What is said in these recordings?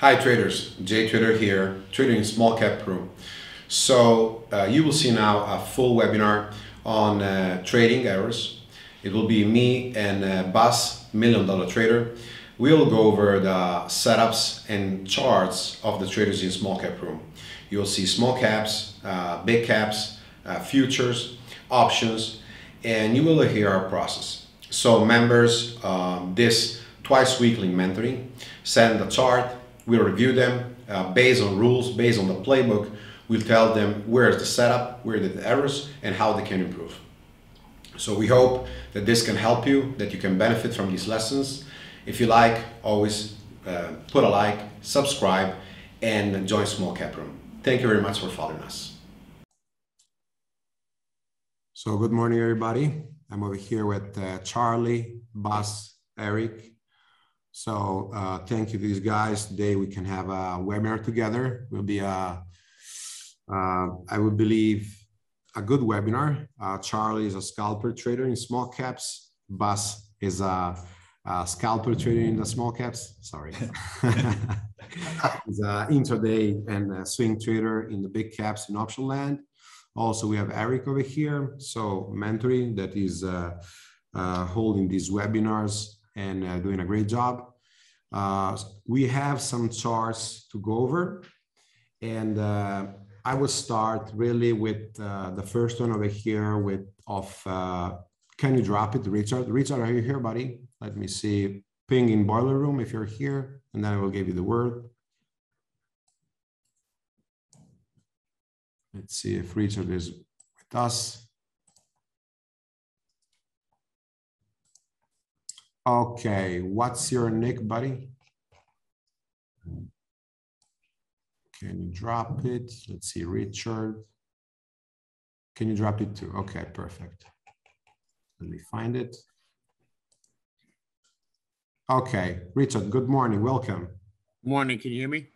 Hi traders, Jtrader here, trading in small cap room. So uh, you will see now a full webinar on uh, trading errors. It will be me and uh, Bas, Million Dollar Trader. We'll go over the setups and charts of the traders in small cap room. You'll see small caps, uh, big caps, uh, futures, options, and you will hear our process. So members, um, this twice weekly mentoring, send the chart, We'll review them uh, based on rules, based on the playbook. We'll tell them where is the setup, where are the errors, and how they can improve. So we hope that this can help you, that you can benefit from these lessons. If you like, always uh, put a like, subscribe, and join Small Cap Room. Thank you very much for following us. So good morning, everybody. I'm over here with uh, Charlie, Bas, Eric, so uh, thank you to these guys. Today we can have a webinar together. Will be a, uh, I would believe, a good webinar. Uh, Charlie is a scalper trader in small caps. Bas is a, a scalper trader in the small caps. Sorry. He's an intraday and swing trader in the big caps in option land. Also, we have Eric over here. So mentoring that is uh, uh, holding these webinars and uh, doing a great job. Uh, we have some charts to go over, and uh, I will start really with uh, the first one over here with of uh, can you drop it, Richard? Richard, are you here, buddy? Let me see. Ping in boiler room if you're here, and then I will give you the word. Let's see if Richard is with us. Okay, what's your nick, buddy? Can you drop it? Let's see, Richard. Can you drop it too? Okay, perfect. Let me find it. Okay, Richard, good morning, welcome. Morning, can you hear me?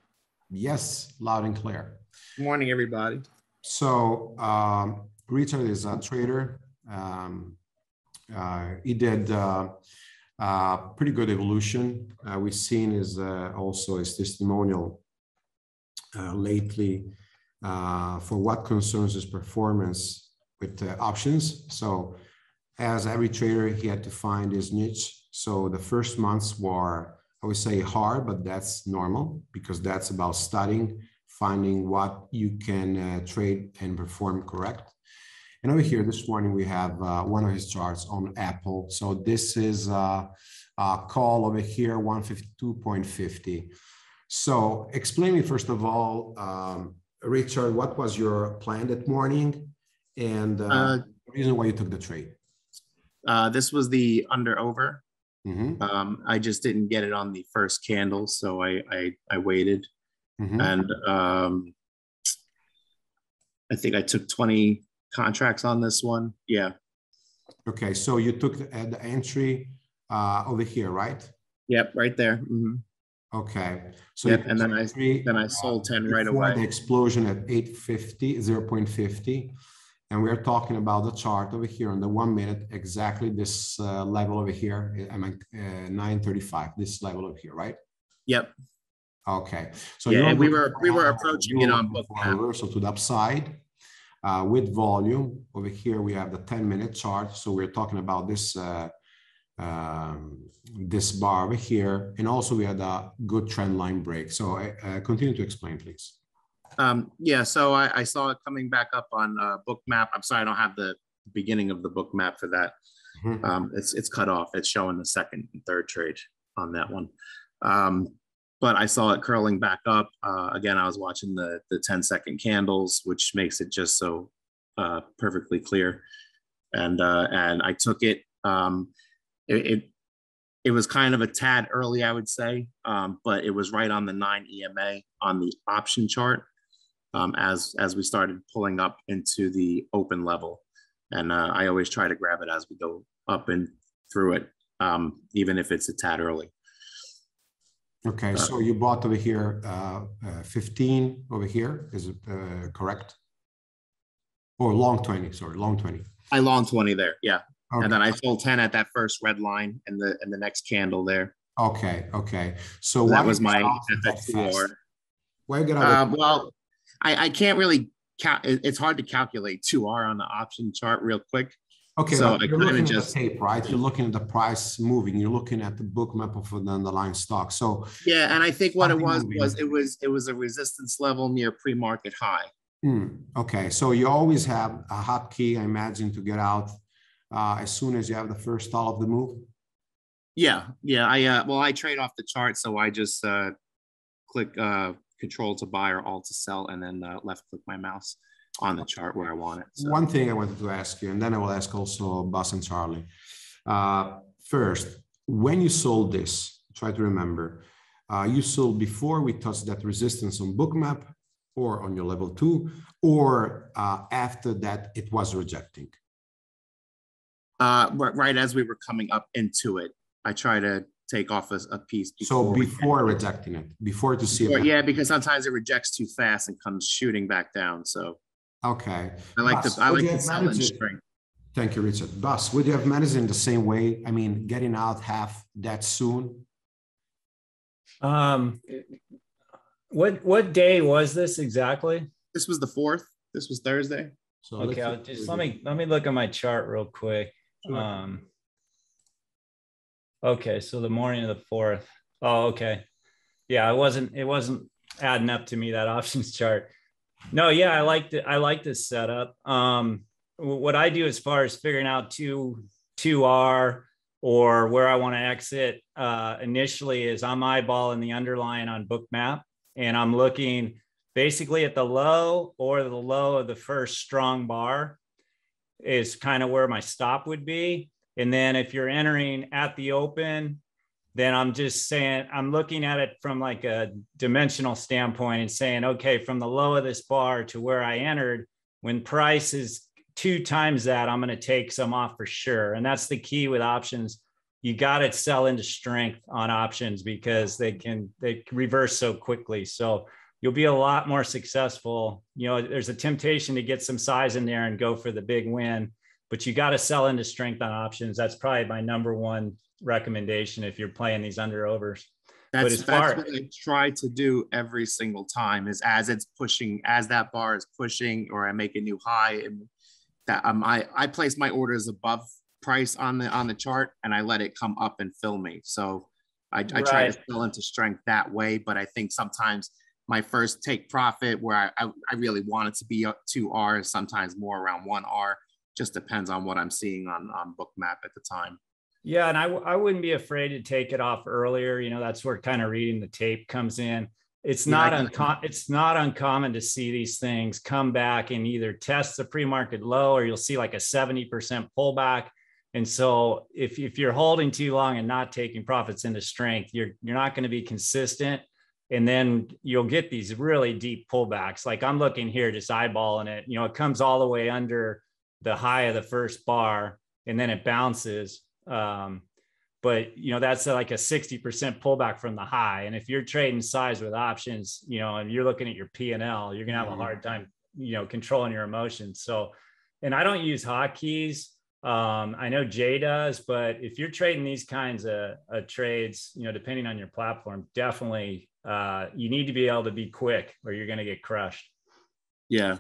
Yes, loud and clear. Good morning, everybody. So um, Richard is a trader. Um, uh, he did uh, uh, pretty good evolution. Uh, we've seen is uh, also his testimonial uh, lately uh, for what concerns his performance with options. So as every trader, he had to find his niche. So the first months were, I would say hard, but that's normal because that's about studying, finding what you can uh, trade and perform correct. And over here this morning, we have uh, one of his charts on Apple. So this is uh, a call over here, 152.50. So explain me first of all, um, Richard, what was your plan that morning and uh, uh, the reason why you took the trade? Uh, this was the under over. Mm-hmm. Um, I just didn't get it on the first candle, so I I, I waited, mm-hmm. and um, I think I took 20 contracts on this one. Yeah. Okay, so you took the, uh, the entry uh, over here, right? Yep, right there. Mm-hmm. Okay. So yep, and then I then I sold uh, 10 right away. The explosion at 850, 0.50. And we're talking about the chart over here on the one minute, exactly this uh, level over here. I mean, uh, 935, this level over here, right? Yep. Okay. So yeah, we were we were approaching it on book reversal to the upside uh, with volume. Over here, we have the 10 minute chart. So we're talking about this, uh, um, this bar over here. And also we had a good trend line break. So uh, continue to explain, please. Um, yeah, so I, I, saw it coming back up on uh, Bookmap. I'm sorry, I don't have the beginning of the Bookmap for that. Mm-hmm. Um, it's, it's cut off. It's showing the second and third trade on that one. Um, but I saw it curling back up. Uh, again, I was watching the the 10 second candles, which makes it just so uh, perfectly clear. And uh, and I took it. Um, it, it, it was kind of a tad early, I would say, um, but it was right on the nine EMA on the option chart um, as as we started pulling up into the open level. And uh, I always try to grab it as we go up and through it, um, even if it's a tad early. Okay, uh, so you bought over here uh, uh, 15 over here, is it uh, correct? Or long 20, sorry, long 20. I long 20 there, yeah. Okay. And then I sold 10 at that first red line and the and the next candle there. Okay, okay. So that was my get out that FX2R. fast? Why you get out Uh, well, I, I can't really count. It's hard to calculate 2R on the option chart real quick. Okay, so I you're kinda looking just- at the tape, right? You're looking at the price moving. You're looking at the Bookmap of the underlying stock. So, Yeah, and I think what it was moving. was it was it was a resistance level near pre-market high. hmm, okay, so you always have a hotkey, I imagine, to get out uh, as soon as you have the first stall of the move. Yeah, yeah. I uh, well, I trade off the chart, so I just uh, click uh, Control to buy or Alt to sell, and then uh, left click my mouse on the chart where I want it. So. One thing I wanted to ask you, and then I will ask also Bas and Charlie. Uh, first, when you sold this, try to remember, uh, you sold before we touched that resistance on Bookmap or on your level two, or uh, after that it was rejecting. Uh, right, right as we were coming up into it, I try to take off a, a piece. So before rejecting it, before to see Or- it. yeah, because sometimes it rejects too fast and comes shooting back down. So Okay. I like Bas, to I like the to have sell in managed it? string. Thank you, Richard. Bas, would you have managed in the same way? I mean, getting out half that soon? Um, what what day was this exactly? This was the fourth. This was Thursday. So Okay, I'll just let me let me look at my chart real quick. Sure. Um, okay, so the morning of the fourth. Oh, okay. Yeah, it wasn't it wasn't adding up to me that options chart. No, yeah, I like it. I like this setup. Um, what I do as far as figuring out two two R or where I want to exit uh, initially is I'm eyeballing the underlying on Bookmap, and I'm looking basically at the low or the low of the first strong bar is kind of where my stop would be. And then if you're entering at the open, then I'm just saying, I'm looking at it from like a dimensional standpoint and saying, okay, from the low of this bar to where I entered, when price is two times that, I'm going to take some off for sure. And that's the key with options. You got to sell into strength on options because they can, they reverse so quickly. So you'll be a lot more successful. You know, there's a temptation to get some size in there and go for the big win, but you got to sell into strength on options. That's probably my number one recommendation if you're playing these under overs. That's, far- what I try to do every single time is as it's pushing, as that bar is pushing or I make a new high and that um, I, I place my orders above price on the, on the chart and I let it come up and fill me. So I, I try to fill into strength that way, but I think sometimes my first take profit where I, I, I really want it to be up two R, sometimes more around one R, just depends on what I'm seeing on, on Bookmap at the time. Yeah, and I I wouldn't be afraid to take it off earlier. You know, that's where kind of reading the tape comes in. It's not can- uncommon. It's not uncommon to see these things come back and either test the pre-market low, or you'll see like a seventy percent pullback. And so, if if you're holding too long and not taking profits into strength, you're you're not going to be consistent, and then you'll get these really deep pullbacks. Like I'm looking here, just eyeballing it. You know, it comes all the way under the high of the first bar, and then it bounces um, but you know that's like a 60% pullback from the high. And if you're trading size with options you know and you're looking at your p&l you're going to have a Mhm. hard time you know controlling your emotions. So and i don't use hotkeys. Um, i know jay does but if you're trading these kinds of, of trades you know depending on your platform definitely uh, you need to be able to be quick or you're going to get crushed. Yeah.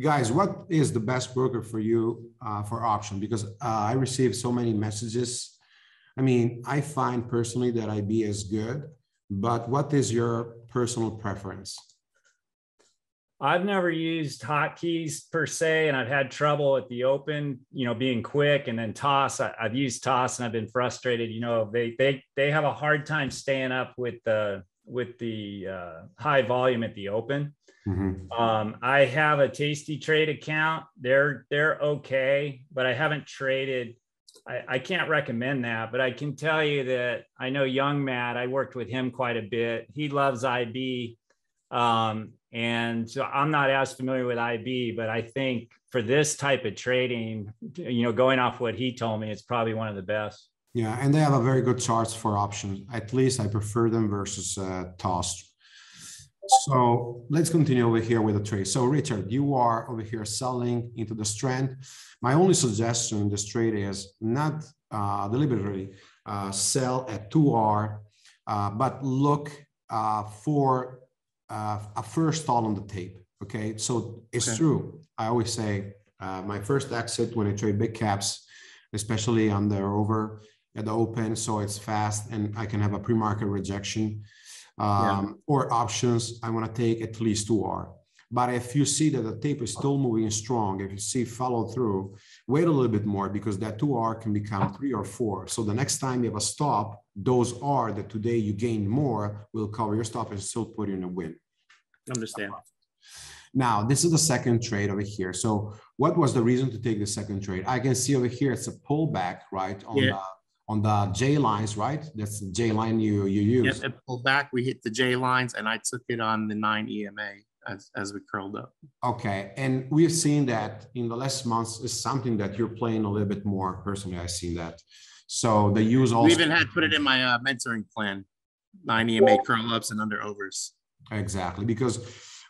Guys, what is the best broker for you uh, for option? Because uh, I receive so many messages. I mean, I find personally that IB is good, but what is your personal preference? I've never used hotkeys per se, and I've had trouble at the open, you know, being quick and then toss. I, I've used toss and I've been frustrated. You know, they they they have a hard time staying up with the with the uh, high volume at the open. Mhm. Um, I have a Tasty Trade account. They're they're okay, but I haven't traded. I, I can't recommend that, but I can tell you that I know young Matt. I worked with him quite a bit. He loves IB, um, and so I'm not as familiar with IB, but I think for this type of trading, you know, going off what he told me, it's probably one of the best. Yeah, and they have a very good charts for options. At least I prefer them versus uh, toss. So let's continue over here with the trade. So Richard, you are over here selling into the strand. My only suggestion in this trade is not uh, deliberately, uh, sell at 2R, uh, but look uh, for uh, a first stall on the tape. Okay, so it's Okay. true. I always say uh, my first exit when I trade big caps, especially on the over at the open, so it's fast and I can have a pre-market rejection. Um, Or options, I want to take at least 2R. But if you see that the tape is still moving strong, if you see follow through, wait a little bit more because that 2R can become three or four. So the next time you have a stop, those R that today you gained more will cover your stop and still put you in a win. Understand. Now, this is the second trade over here. So what was the reason to take the second trade? I can see over here, it's a pullback, right? On Yeah. the, on the J lines, right? That's the J line you, you Yep, use. it pulled back. We hit the J lines and I took it on the nine EMA as, as we curled up. Okay, and we've seen that in the last months is something that you're playing a little bit more personally. I've seen that. So the use also. We even had put it in my uh, mentoring plan, nine EMA curl ups and under overs. Exactly, because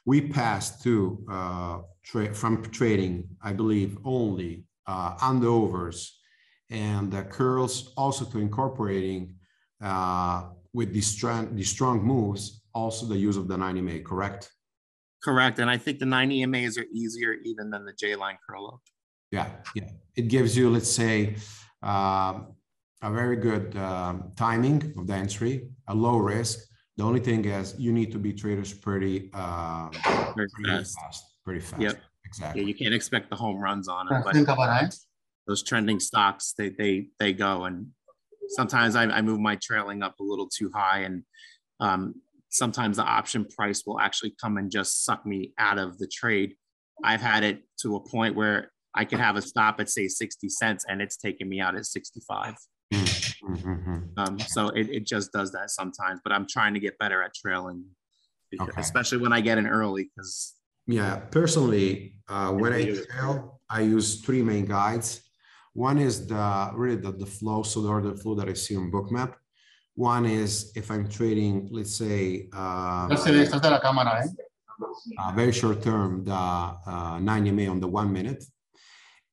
we passed to uh, trade from trading, I believe, only uh, the overs and the curls, also to incorporating uh, with these strong, these strong moves, also the use of the nine EMA, correct? Correct. And I think the nine EMAs are easier even than the J line curl up. Yeah, yeah. It gives you, let's say, um, a very good um, timing of the entry, a low risk. The only thing is you need to be traders pretty, uh, Very pretty fast. fast, pretty fast. Yep. Yeah, Exactly. you can't expect the home runs on them, but it. Those trending stocks, they they they go. And sometimes I, I move my trailing up a little too high, and um, sometimes the option price will actually come and just suck me out of the trade. I've had it to a point where I could have a stop at say 60 cents and it's taking me out at 65. Mm, mm, mm, mm. Um, so it, it just does that sometimes, but I'm trying to get better at trailing, because- Okay. especially when I get in early because Yeah, personally, uh, when I trail, I use three main guides. One is the really the, the flow, so the order flow that I see on Bookmap. One is if I'm trading, let's say, uh, No se ve, estás de la cámara, ¿eh? uh, very short term, the uh, nine EMA on the one minute.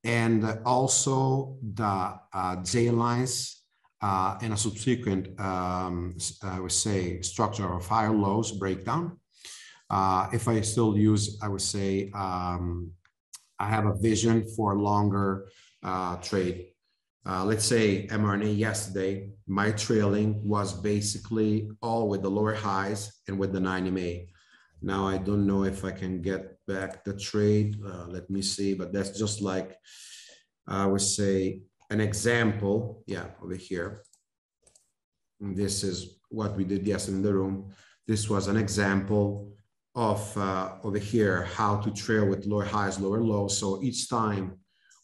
And also the uh, J lines uh, and a subsequent, um, I would say, structure of higher lows breakdown. Uh, if I still use, I would say, um, I have a vision for longer uh, trade. Uh, let's say mRNA yesterday, my trailing was basically all with the lower highs and with the nine EMA. Now I don't know if I can get back the trade. Uh, let me see, but that's just like I would say an example. Yeah, over here. This is what we did yesterday in the room. This was an example of uh, over here how to trail with lower highs, lower lows. So each time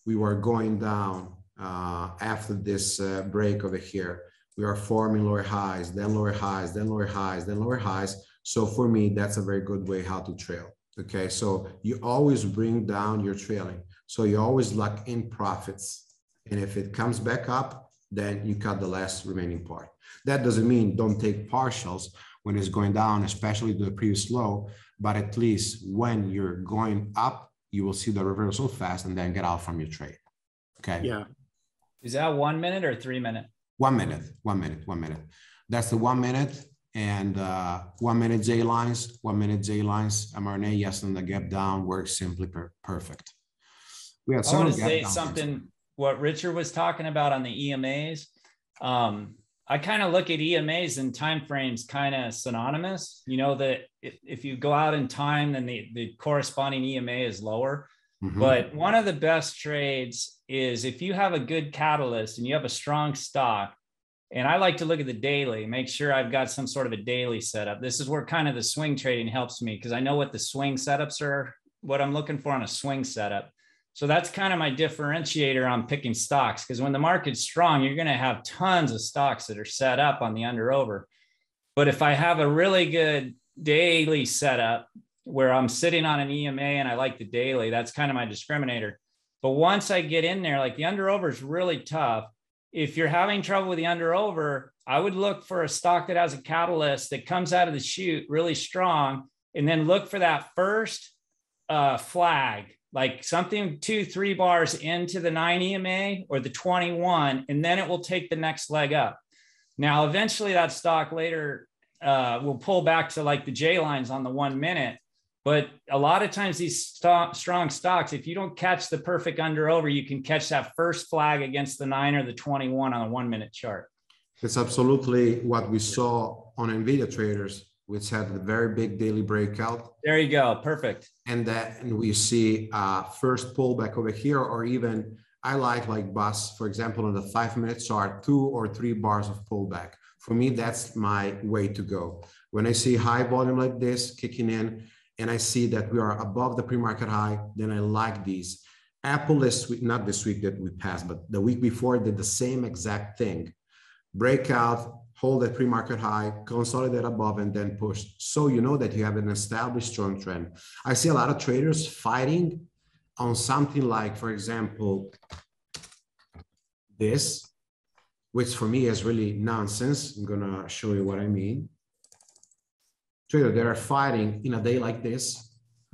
we were going down uh, after this uh, break over here, we are forming lower highs, then lower highs, then lower highs, then lower highs. So for me, that's a very good way how to trail. Okay, so you always bring down your trailing. So you always lock in profits. And if it comes back up, then you cut the last remaining part. That doesn't mean don't take partials when it's going down, especially to the previous low, but at least when you're going up, you will see the reversal fast and then get out from your trade. Okay. yeah, Is that one minute or three minute? One minute, one minute, one minute. That's the one minute and uh, one minute J lines, one minute J lines, mRNA, yes, and the gap down works simply per- perfect. We had I want to say downs. something, what Richard was talking about on the EMAs. Um, I kind of look at EMAs and timeframes kind of synonymous. You know, that if, if you go out in time, then the, the corresponding EMA is lower. Mhm. But one of the best trades is if you have a good catalyst and you have a strong stock, and I like to look at the daily, make sure I've got some sort of a daily setup. This is where kind of the swing trading helps me because I know what the swing setups are, what I'm looking for on a swing setup. So that's kind of my differentiator on picking stocks because when the market's strong, you're going to have tons of stocks that are set up on the under over. But if I have a really good daily setup where I'm sitting on an EMA and I like the daily, that's kind of my discriminator. But once I get in there, like the under over is really tough. If you're having trouble with the under over, I would look for a stock that has a catalyst that comes out of the chute really strong, and then look for that first uh, flag, like something two, three bars into the nine EMA or the 21, and then it will take the next leg up. Now, eventually, that stock later uh, will pull back to like the J lines on the one minute. But a lot of times, these st- strong stocks, if you don't catch the perfect under over, you can catch that first flag against the nine or the 21 on a one minute chart. It's absolutely what we saw on NVIDIA traders, which had a very big daily breakout. There you go. Perfect. And then we see uh, first pullback over here, or even I like like Bas, for example, on the five minute chart, two or three bars of pullback. For me, that's my way to go. When I see high volume like this kicking in, and I see that we are above the pre-market high, then I like these. Apple this week, not this week that we passed, but the week before did the same exact thing. Breakout, hold at pre-market high, consolidate above, and then push. So you know that you have an established strong trend. I see a lot of traders fighting on something like, for example, this, which for me is really nonsense. I'm gonna show you what I mean. Trader, they are fighting in a day like this,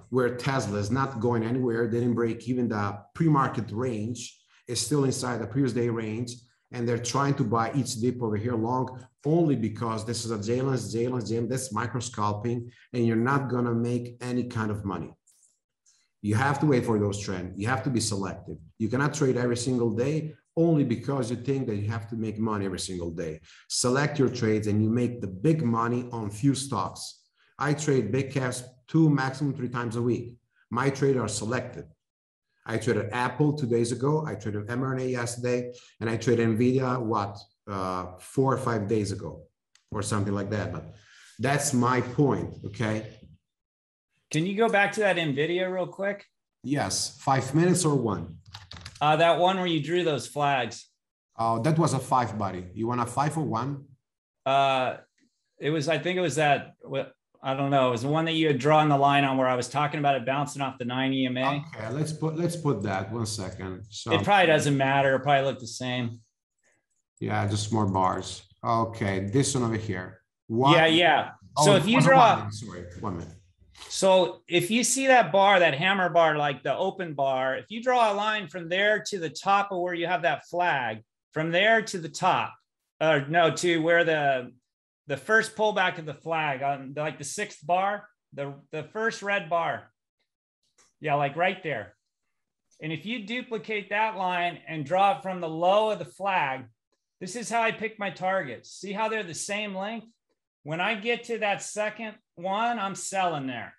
where Tesla is not going anywhere, didn't break even the pre-market range, is still inside the previous day range, and they're trying to buy each dip over here long only because this is a J-lines, J-lines, J-lines, that's micro scalping, and you're not gonna make any kind of money. You have to wait for those trends. You have to be selective. You cannot trade every single day only because you think that you have to make money every single day. Select your trades and you make the big money on few stocks. I trade big caps two, maximum three times a week. My trades are selected. I traded Apple two days ago. I traded mRNA yesterday, and I traded Nvidia what uh, four or five days ago, or something like that. But that's my point. Okay. Can you go back to that NVIDIA real quick? Yes, five minutes or one. Uh, that one where you drew those flags. Oh, that was a five, buddy. You want a five or one? Uh, it was. I think it was that. I don't know. It was the one that you had drawn the line on where I was talking about it bouncing off the nine EMA. Okay, let's put let's put that one second. So it probably doesn't matter. It probably look the same. Yeah, just more bars. Okay, this one over here. One, yeah, yeah. So oh, if you draw, one sorry, one minute. So if you see that bar, that hammer bar, like the open bar, if you draw a line from there to the top of where you have that flag, from there to the top, or no, to where the the first pullback of the flag on like the sixth bar, the the first red bar, yeah, like right there. And if you duplicate that line and draw it from the low of the flag, this is how I pick my targets. See how they're the same length? When I get to that second one, I'm selling there.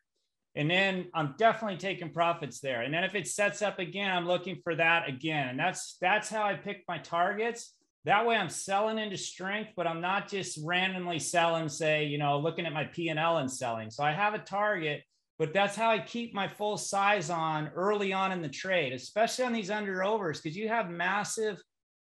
And then I'm definitely taking profits there. And then if it sets up again, I'm looking for that again. And that's that's how I pick my targets. That way I'm selling into strength, but I'm not just randomly selling, say, you know, looking at my P&L and selling. So I have a target, but that's how I keep my full size on early on in the trade, especially on these under overs, because you have massive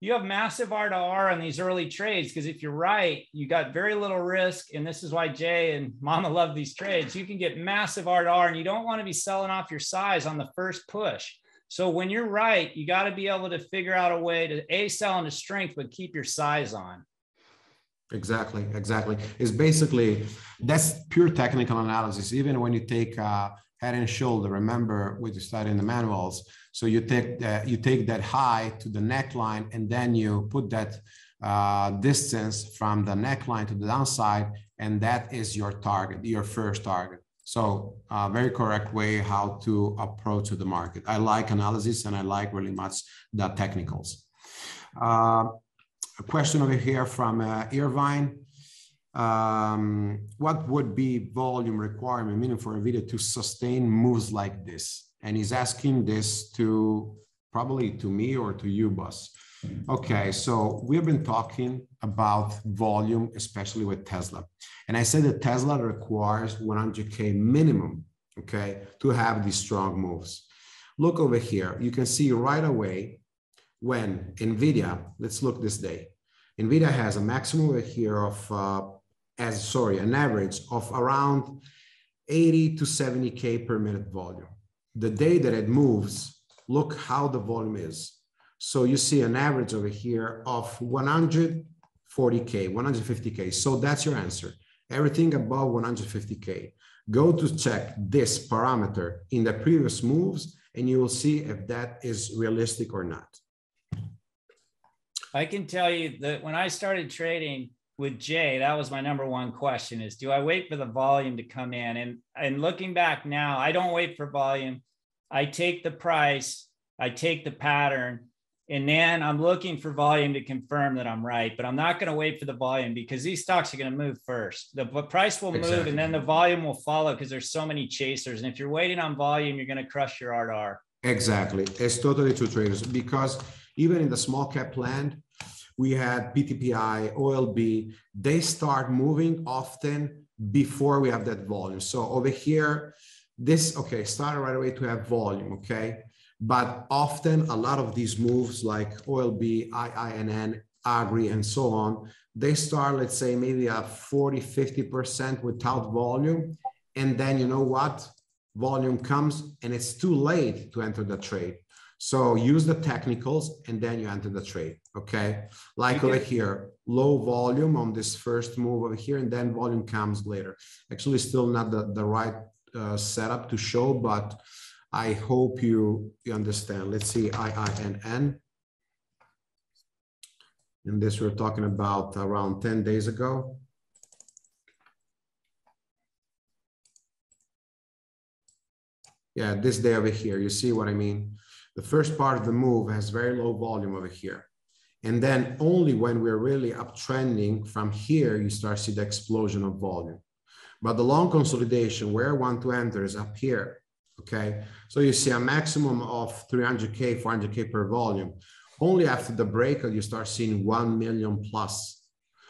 you have massive R to R on these early trades because if you're right, you got very little risk. And this is why Jay and Mama love these trades. You can get massive R to R and you don't want to be selling off your size on the first push. So when you're right, you got to be able to figure out a way to A, sell into strength, but keep your size on. Exactly, exactly. It's basically that's pure technical analysis. Even when you take uh, head and shoulder, remember what you studied in the manuals so you take that, you take that high to the neckline, and then you put that uh, distance from the neckline to the downside, and that is your target, your first target. So uh, very correct way how to approach the market. I like analysis and I like really much the technicals. Uh, a question over here from uh, Irvine. Um, what would be volume requirement, meaning for NVIDIA to sustain moves like this? and he's asking this to probably to me or to you, boss. Okay, so we've been talking about volume, especially with Tesla. And I said that Tesla requires 100K minimum, okay, to have these strong moves. Look over here. You can see right away when NVIDIA, let's look this day. NVIDIA has a maximum over here of, uh, as sorry, an average of around 80 to 70K per minute volume the day that it moves, look how the volume is. So you see an average over here of 140K, 150K. So that's your answer. Everything above 150K. Go to check this parameter in the previous moves and you will see if that is realistic or not. I can tell you that when I started trading, with Jay, that was my number one question is do I wait for the volume to come in? And and looking back now, I don't wait for volume. I take the price, I take the pattern, and then I'm looking for volume to confirm that I'm right. But I'm not going to wait for the volume because these stocks are going to move first. The price will Exactly. move and then the volume will follow because there's so many chasers. And if you're waiting on volume, you're going to crush your RR. Exactly. It's totally true, traders, because even in the small cap land, we had PTPI, OLB, they start moving often before we have that volume. So over here, this, okay, started right away to have volume, okay? But often a lot of these moves like OLB, IINN, Agri, and so on, they start, let's say, maybe a 40, 50% without volume. And then you know what? Volume comes and it's too late to enter the trade. So use the technicals and then you enter the trade. Okay. Like You over here, low volume on this first move over here, and then volume comes later. Actually, still not the, the right uh, setup to show, but I hope you, you understand. Let's see, IINN. And this we're talking about around 10 days ago. Yeah, this day over here, you see what I mean? The first part of the move has very low volume over here. And then only when we're really uptrending from here, you start to see the explosion of volume. But the long consolidation where I want to enter is up here. Okay. So you see a maximum of 300K, 400K per volume. Only after the breakout, you start seeing 1 million plus.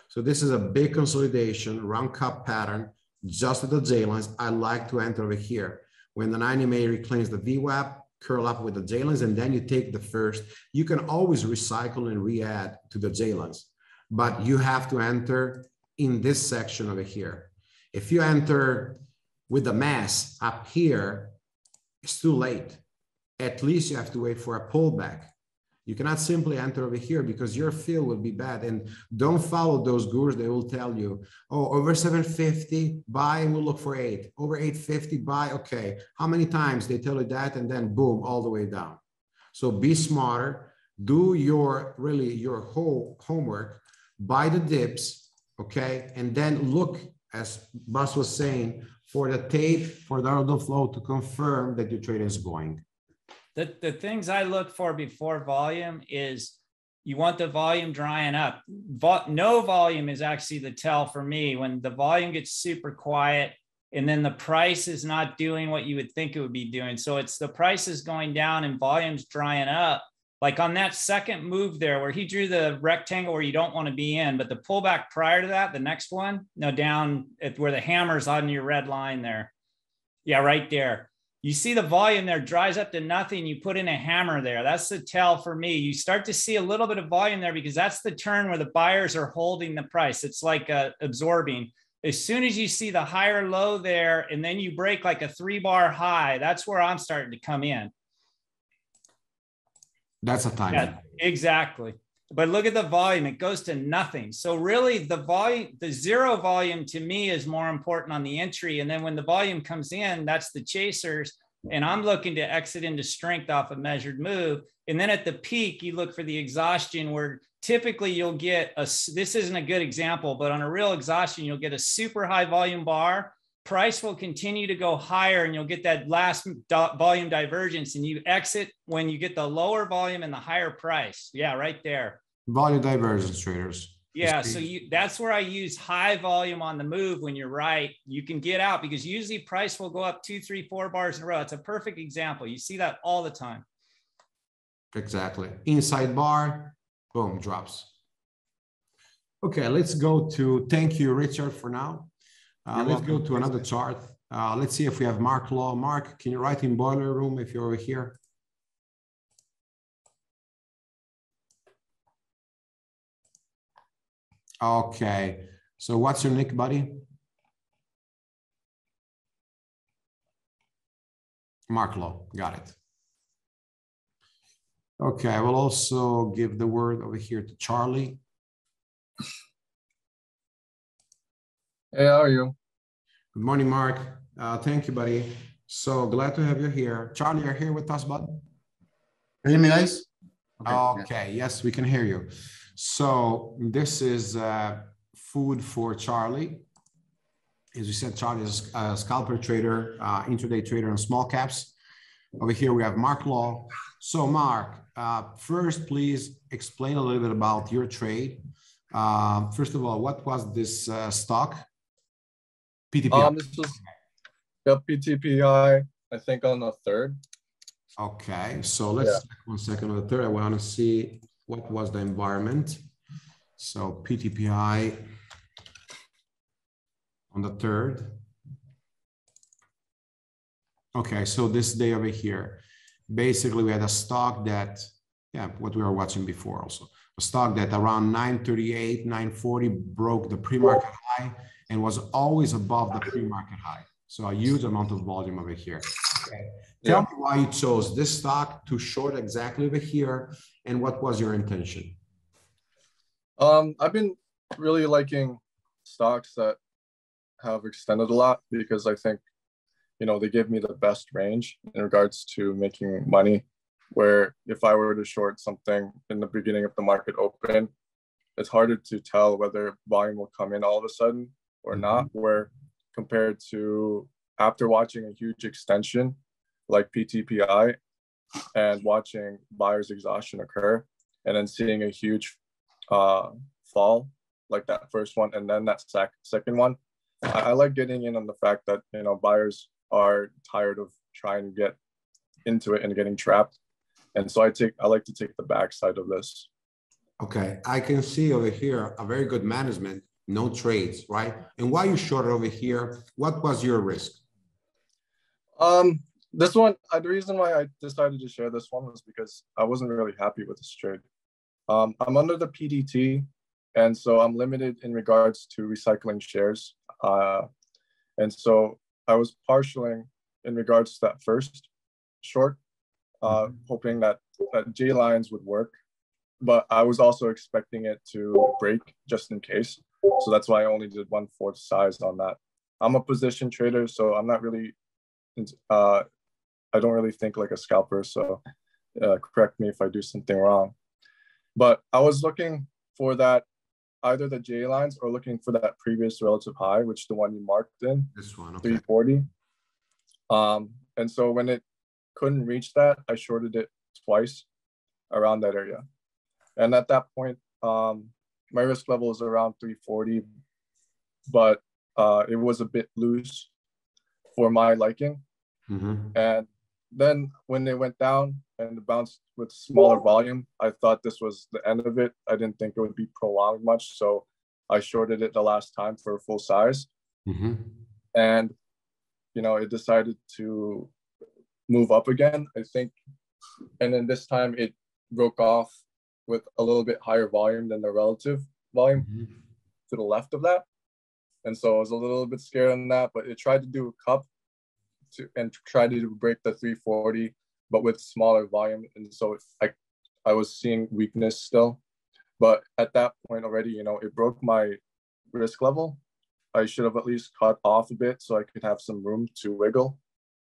So this is a big consolidation, round cup pattern, just at the J lines. I like to enter over here. When the nine EMA reclaims the VWAP, curl up with the J lines, and then you take the first. You can always recycle and re-add to the J lines, but you have to enter in this section over here. If you enter with the mass up here, it's too late. At least you have to wait for a pullback. You cannot simply enter over here because your fill will be bad. And don't follow those gurus. They will tell you, oh, over 750, buy and we'll look for eight. Over 850, buy. Okay. How many times they tell you that? And then boom, all the way down. So be smarter. Do your really your whole homework, buy the dips, okay? And then look, as Bas was saying, for the tape, for the order flow to confirm that your trade is going. the, the things I look for before volume is you want the volume drying up. No volume is actually the tell for me when the volume gets super quiet and then the price is not doing what you would think it would be doing. So it's the price is going down and volume's drying up. Like on that second move there where he drew the rectangle where you don't want to be in, but the pullback prior to that, the next one, no, down at where the hammer's on your red line there. Yeah, right there you see the volume there dries up to nothing. You put in a hammer there. That's the tell for me. You start to see a little bit of volume there because that's the turn where the buyers are holding the price. It's like uh, absorbing. As soon as you see the higher low there, and then you break like a three bar high, that's where I'm starting to come in. That's a time. Yeah, exactly. But look at the volume, it goes to nothing. So, really, the volume, the zero volume to me is more important on the entry. And then when the volume comes in, that's the chasers. And I'm looking to exit into strength off a measured move. And then at the peak, you look for the exhaustion where typically you'll get a, this isn't a good example, but on a real exhaustion, you'll get a super high volume bar. Price will continue to go higher and you'll get that last volume divergence and you exit when you get the lower volume and the higher price. Yeah, right there. Volume divergence traders. Yeah, so you that's where I use high volume on the move when you're right. You can get out because usually price will go up two, three, four bars in a row. It's a perfect example. You see that all the time. Exactly. Inside bar, boom, drops. Okay, let's go to, thank you, Richard, for now. Uh, let's go to another chart. Uh, let's see if we have Mark Law. Mark, can you write in boiler room if you're over here? Okay, so what's your nick, buddy? Mark Law, got it. Okay, I will also give the word over here to Charlie. Hey, how are you? Good morning, Mark. Uh, thank you, buddy. So glad to have you here. Charlie, you're here with us, bud? Can you hear me, guys? Okay, yeah. Okay, yes, we can hear you. So this is uh, food for Charlie. As we said, Charlie is a scalper trader, uh, intraday trader on small caps. Over here, we have Mark Law. So Mark, uh, first, please explain a little bit about your trade. Uh, first of all, what was this uh, stock? PTPI. Um, this was the PTPI, I think on the third. Okay, so let's yeah. one second on the third. I want to see what was the environment. So PTPI on the third. Okay, so this day over here, basically we had a stock that, yeah, what we were watching before also, a stock that around 938, 940 broke the pre-market high and was always above the pre-market high. So a huge amount of volume over here. Okay. Tell yeah. me why you chose this stock to short exactly over here and what was your intention? Um, I've been really liking stocks that have extended a lot because I think, you know, they give me the best range in regards to making money. Where if I were to short something in the beginning of the market open, it's harder to tell whether volume will come in all of a sudden or not. Mm-hmm. Where compared to after watching a huge extension like PTPI and watching buyer's exhaustion occur and then seeing a huge uh, fall like that first one and then that sec- second one I, I like getting in on the fact that you know buyers are tired of trying to get into it and getting trapped and so i take i like to take the backside of this okay i can see over here a very good management no trades right and why you short over here what was your risk um this one uh, the reason why i decided to share this one was because i wasn't really happy with this trade um, i'm under the pdt and so i'm limited in regards to recycling shares uh, and so I was partialing in regards to that first short, uh, mm-hmm. hoping that, that J lines would work. But I was also expecting it to break just in case. So that's why I only did one fourth size on that. I'm a position trader, so I'm not really, uh, I don't really think like a scalper. So uh, correct me if I do something wrong. But I was looking for that either the J lines or looking for that previous relative high, which the one you marked in. This one, okay. 340. Um, and so when it couldn't reach that, I shorted it twice around that area. And at that point, um, my risk level is around 340, but uh, it was a bit loose for my liking. Mm-hmm. And then when they went down and bounced with smaller volume, I thought this was the end of it. I didn't think it would be prolonged much, so I shorted it the last time for full size. Mm-hmm. And you know, it decided to move up again. I think, and then this time it broke off with a little bit higher volume than the relative volume mm-hmm. to the left of that. And so I was a little bit scared on that, but it tried to do a cup to and tried to break the 340, but with smaller volume. And so I, I was seeing weakness still. But at that point already, you know, it broke my risk level. I should have at least cut off a bit so I could have some room to wiggle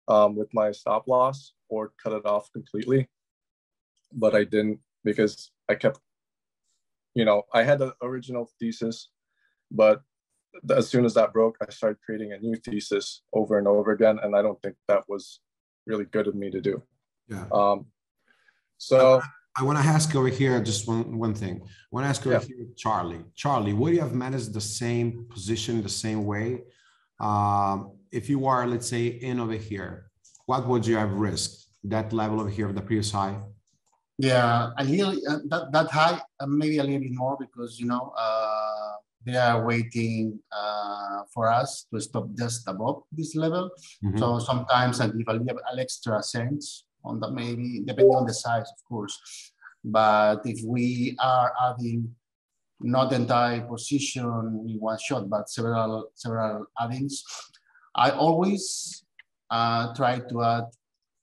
um, with my stop loss or cut it off completely. But I didn't because I kept, you know, I had the original thesis, but as soon as that broke, I started creating a new thesis over and over again, and I don't think that was really good of me to do. Yeah. Um, so I, want to ask over here just one one thing. I want to ask over yeah. here, Charlie. Charlie, would you have managed the same position the same way? Um, if you are, let's say, in over here, what would you have risked? That level over here of the previous high? Yeah, a little uh, that that high, uh, maybe a little bit more because you know. Uh, they are waiting uh, for us to stop just above this level. Mm-hmm. So sometimes I give a little extra cents on that, maybe depending on the size, of course. But if we are adding not the entire position in one shot, but several several addings, I always uh, try to add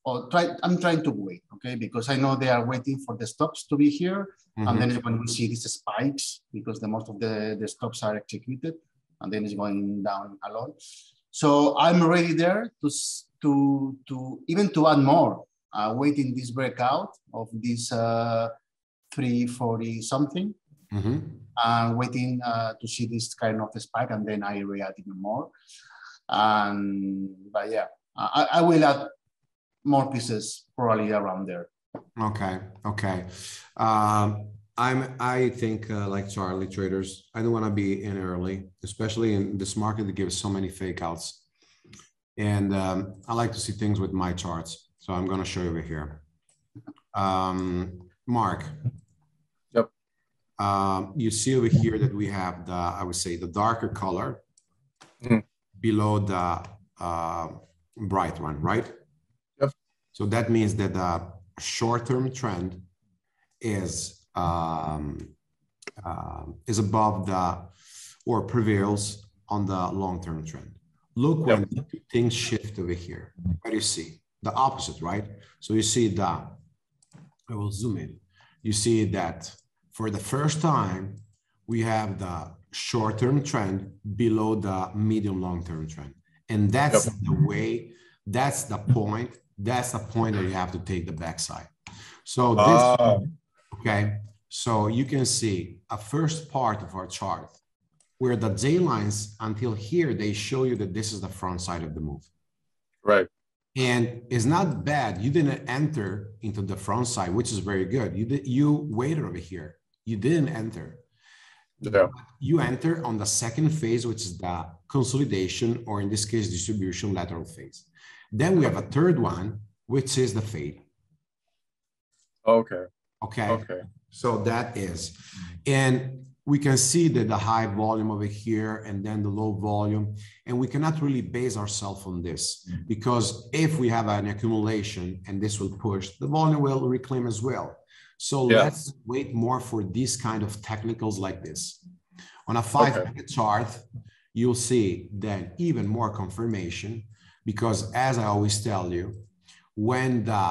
or try. I'm trying to wait, okay, because I know they are waiting for the stops to be here Mm-hmm. And then when we see these spikes, because the most of the, the stops are executed, and then it's going down a lot. So I'm ready there to, to, to even to add more, uh, waiting this breakout of this uh, 340 something. Mhm. and waiting uh, to see this kind of spike, and then I react even more. And but yeah, I, I will add more pieces probably around there. Okay, okay. Um, I'm, I think uh, like Charlie traders, I don't want to be in early, especially in this market that gives so many fake outs. And um, I like to see things with my charts. So I'm going to show you over here. Um, Mark. Yep. Um, you see over here that we have the, I would say the darker color Mhm. below the uh, bright one, right? Yep. So that means that the short-term trend is um, um, is above the or prevails on the long-term trend. Look when things shift over here. What do you see? The opposite, right? So you see that. I will zoom in. You see that for the first time, we have the short-term trend below the medium long-term trend. And that's Yep. the way, that's the point, that's the point that you have to take the backside. So this, Ah. okay, so you can see a first part of our chart where the J lines until here, they show you that this is the front side of the move. Right. And it's not bad. You didn't enter into the front side, which is very good. You did you waited over here. You didn't enter. Yeah. You enter on the second phase, which is the consolidation, or in this case, distribution lateral phase. Then we have a third one, which is the fade. Okay. Okay. Okay. So that is, and we can see that the high volume over here and then the low volume, and we cannot really base ourselves on this mm-hmm. because if we have an accumulation and this will push, the volume will reclaim as well. So Yeah. let's wait more for these kind of technicals like this. On a five minute chart, you'll see then even more confirmation because as I always tell you, when the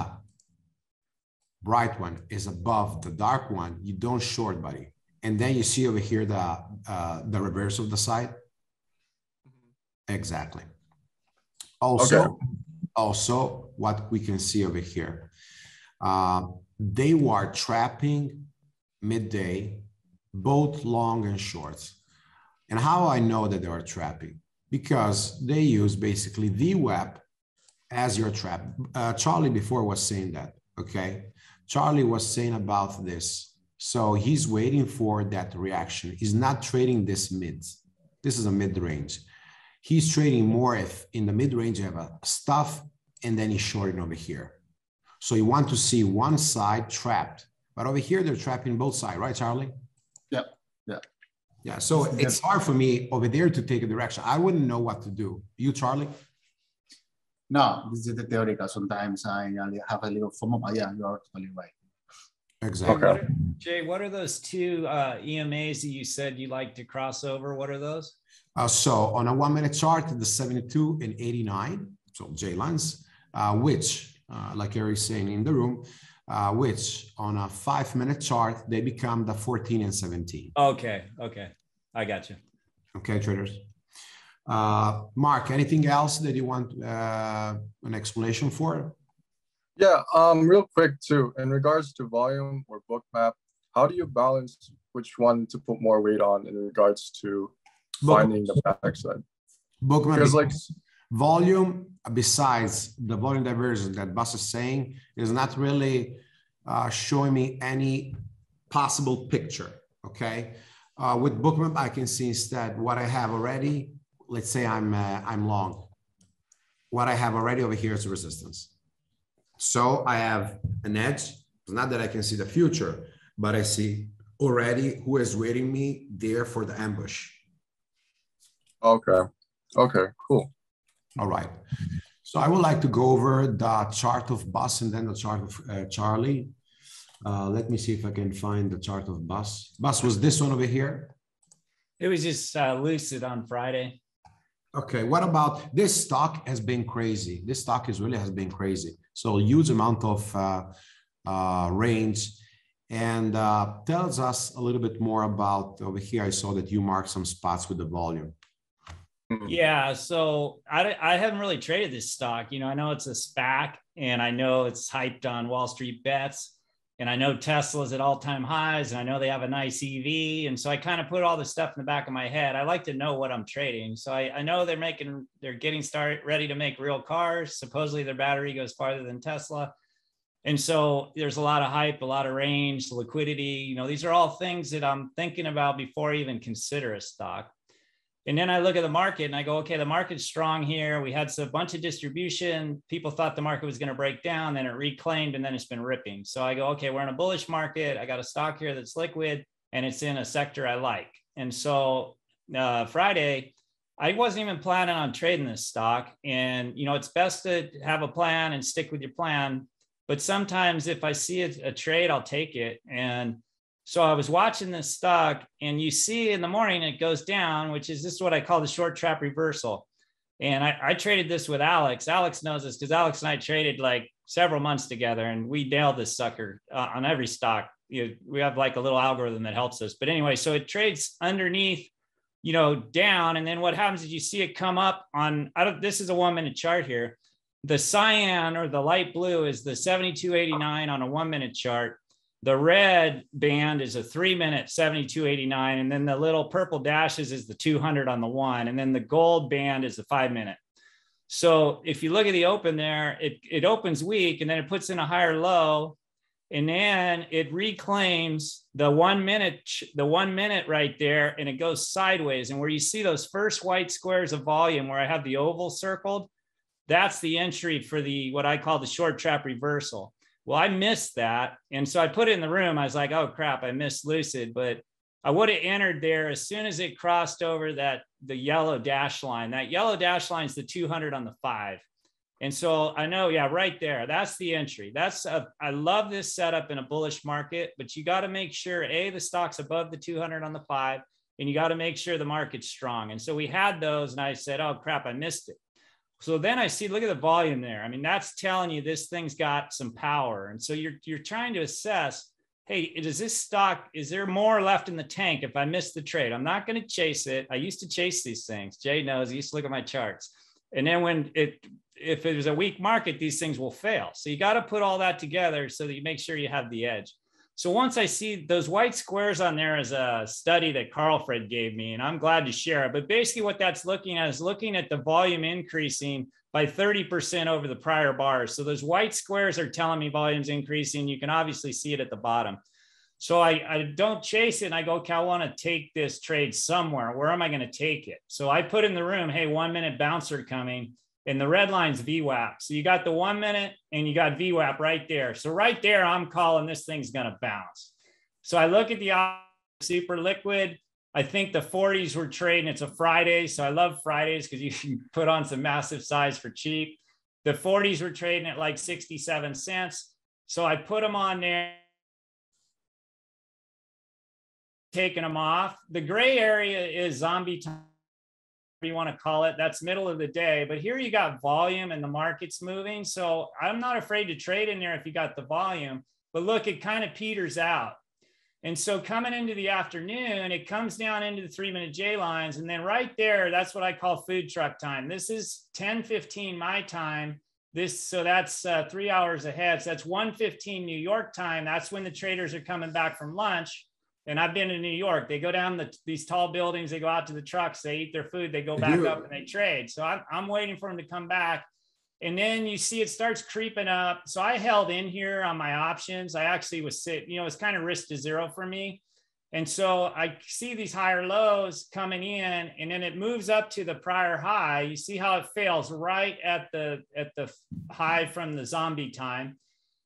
bright one is above the dark one, you don't short, buddy. And then you see over here the uh, the reverse of the side. Exactly. Also, Okay. also what we can see over here, uh, they were trapping midday, both long and shorts. And how I know that they are trapping? Because they use basically VWAP as your trap. Uh, Charlie before was saying that, okay? Charlie was saying about this. So he's waiting for that reaction. He's not trading this mid. This is a mid range. He's trading more if in the mid range you have a stuff and then he's shorting over here. So you want to see one side trapped, but over here they're trapping both sides, right, Charlie? Yep. Yeah. Yeah. So it's hard for me over there to take a direction. I wouldn't know what to do. You, Charlie? No, this is the theoretical. Sometimes I have a little FOMO, but yeah, you are totally right. Exactly. Okay. Jay, what are those two uh, EMAs that you said you like to cross over? What are those? Uh, so on a one minute chart, the 72 and 89, so J lines, uh, which, uh, like Eric saying in the room, uh, which on a five minute chart, they become the 14 and 17. Okay, okay, I got you. Okay, traders. Uh, Mark, anything else that you want uh, an explanation for? Yeah. Um. Real quick too. In regards to volume or book map, how do you balance which one to put more weight on in regards to Book- finding the backside? Bookmap Because like volume besides the volume diversion that Bas is saying is not really uh, showing me any possible picture. Okay, uh, with Bookmap I can see instead what I have already. Let's say I'm uh, I'm long. What I have already over here is resistance. So I have an edge. It's not that I can see the future, but I see already who is waiting me there for the ambush. okay. Okay. Cool. All right. So I would like to go over the chart of Bas and then the chart of uh, Charlie. Uh, let me see if I can find the chart of Bas. Bas was this one over here. It was just uh, lucid on Friday. Okay. What about this stock has been crazy. This stock is really has been crazy. So huge amount of uh, uh, range and uh, tells us a little bit more about over here. I saw that you marked some spots with the volume. Mhm. Yeah, so I, I haven't really traded this stock. You know, I know it's a SPAC and I know it's hyped on Wall Street bets, and I know Tesla's at all time highs, and I know they have a nice EV. And so I kind of put all this stuff in the back of my head. I like to know what I'm trading. So I, I know they're making, they're getting started, ready to make real cars. Supposedly their battery goes farther than Tesla. And so there's a lot of hype, a lot of range, liquidity. You know, these are all things that I'm thinking about before I even consider a stock. And then I look at the market and I go, okay, the market's strong here. We had a bunch of distribution. People thought the market was going to break down, then it reclaimed, and then it's been ripping. So I go, okay, we're in a bullish market. I got a stock here that's liquid and it's in a sector I like. And so uh, Friday, I wasn't even planning on trading this stock. And, you know, it's best to have a plan and stick with your plan. But sometimes if I see a, a trade, I'll take it. And so I was watching this stock, and you see in the morning it goes down, which is this is what I call the short trap reversal. And I, I traded this with Alex. Alex knows this because Alex and I traded like several months together, and we nailed this sucker uh, on every stock. You know, we have like a little algorithm that helps us. But anyway, so it trades underneath, you know, down, and then what happens is you see it come up on. I don't. This is a one minute chart here. The cyan or the light blue is the 7289 on a one minute chart the red band is a three minute 7289. And then the little purple dashes is the 200 on the one. And then the gold band is the five minute. So if you look at the open there, it, it opens weak and then it puts in a higher low. And then it reclaims the one minute, the one minute right there, and it goes sideways. And where you see those first white squares of volume where I have the oval circled, that's the entry for the what I call the short trap reversal. Well, I missed that. And so I put it in the room. I was like, oh crap, I missed Lucid. But I would have entered there as soon as it crossed over that the yellow dash line. That yellow dash line is the 200 on the five. And so I know, yeah, right there. That's the entry. That's a, I love this setup in a bullish market, but you got to make sure a the stock's above the 200 on the five, and you got to make sure the market's strong. And so we had those, and I said, oh crap, I missed it. So then I see, look at the volume there. I mean, that's telling you this thing's got some power. And so you're you're trying to assess, hey, does this stock, is there more left in the tank if I miss the trade? I'm not going to chase it. I used to chase these things. Jay knows, he used to look at my charts. And then when it if it was a weak market, these things will fail. So you got to put all that together so that you make sure you have the edge. So once I see those white squares on there is a study that Carl Fred gave me, and I'm glad to share it. But basically, what that's looking at is looking at the volume increasing by 30% over the prior bars. So those white squares are telling me volume's increasing. You can obviously see it at the bottom. So I, I don't chase it and I go, okay, I want to take this trade somewhere. Where am I going to take it? So I put in the room, hey, one minute bouncer coming and the red line's VWAP. So you got the one minute and you got VWAP right there. So right there, I'm calling this thing's going to bounce. So I look at the super liquid. I think the 40s were trading. It's a Friday. So I love Fridays because you can put on some massive size for cheap. The 40s were trading at like 67 cents. So I put them on there, taking them off. The gray area is zombie time you want to call it. That's middle of the day. But here you got volume and the market's moving. So I'm not afraid to trade in there if you got the volume. But look, it kind of peters out. And so coming into the afternoon, it comes down into the three minute J lines. And then right there, that's what I call food truck time. This is 10 15 my time. This so that's uh, three hours ahead. So that's 1 15 New York time. That's when the traders are coming back from lunch and I've been in New York. They go down the, these tall buildings, they go out to the trucks, they eat their food, they go back up and they trade. So I'm, I'm waiting for them to come back. And then you see it starts creeping up. So I held in here on my options. I actually was sit, you know, it's kind of risk to zero for me. And so I see these higher lows coming in, and then it moves up to the prior high. You see how it fails right at the at the high from the zombie time.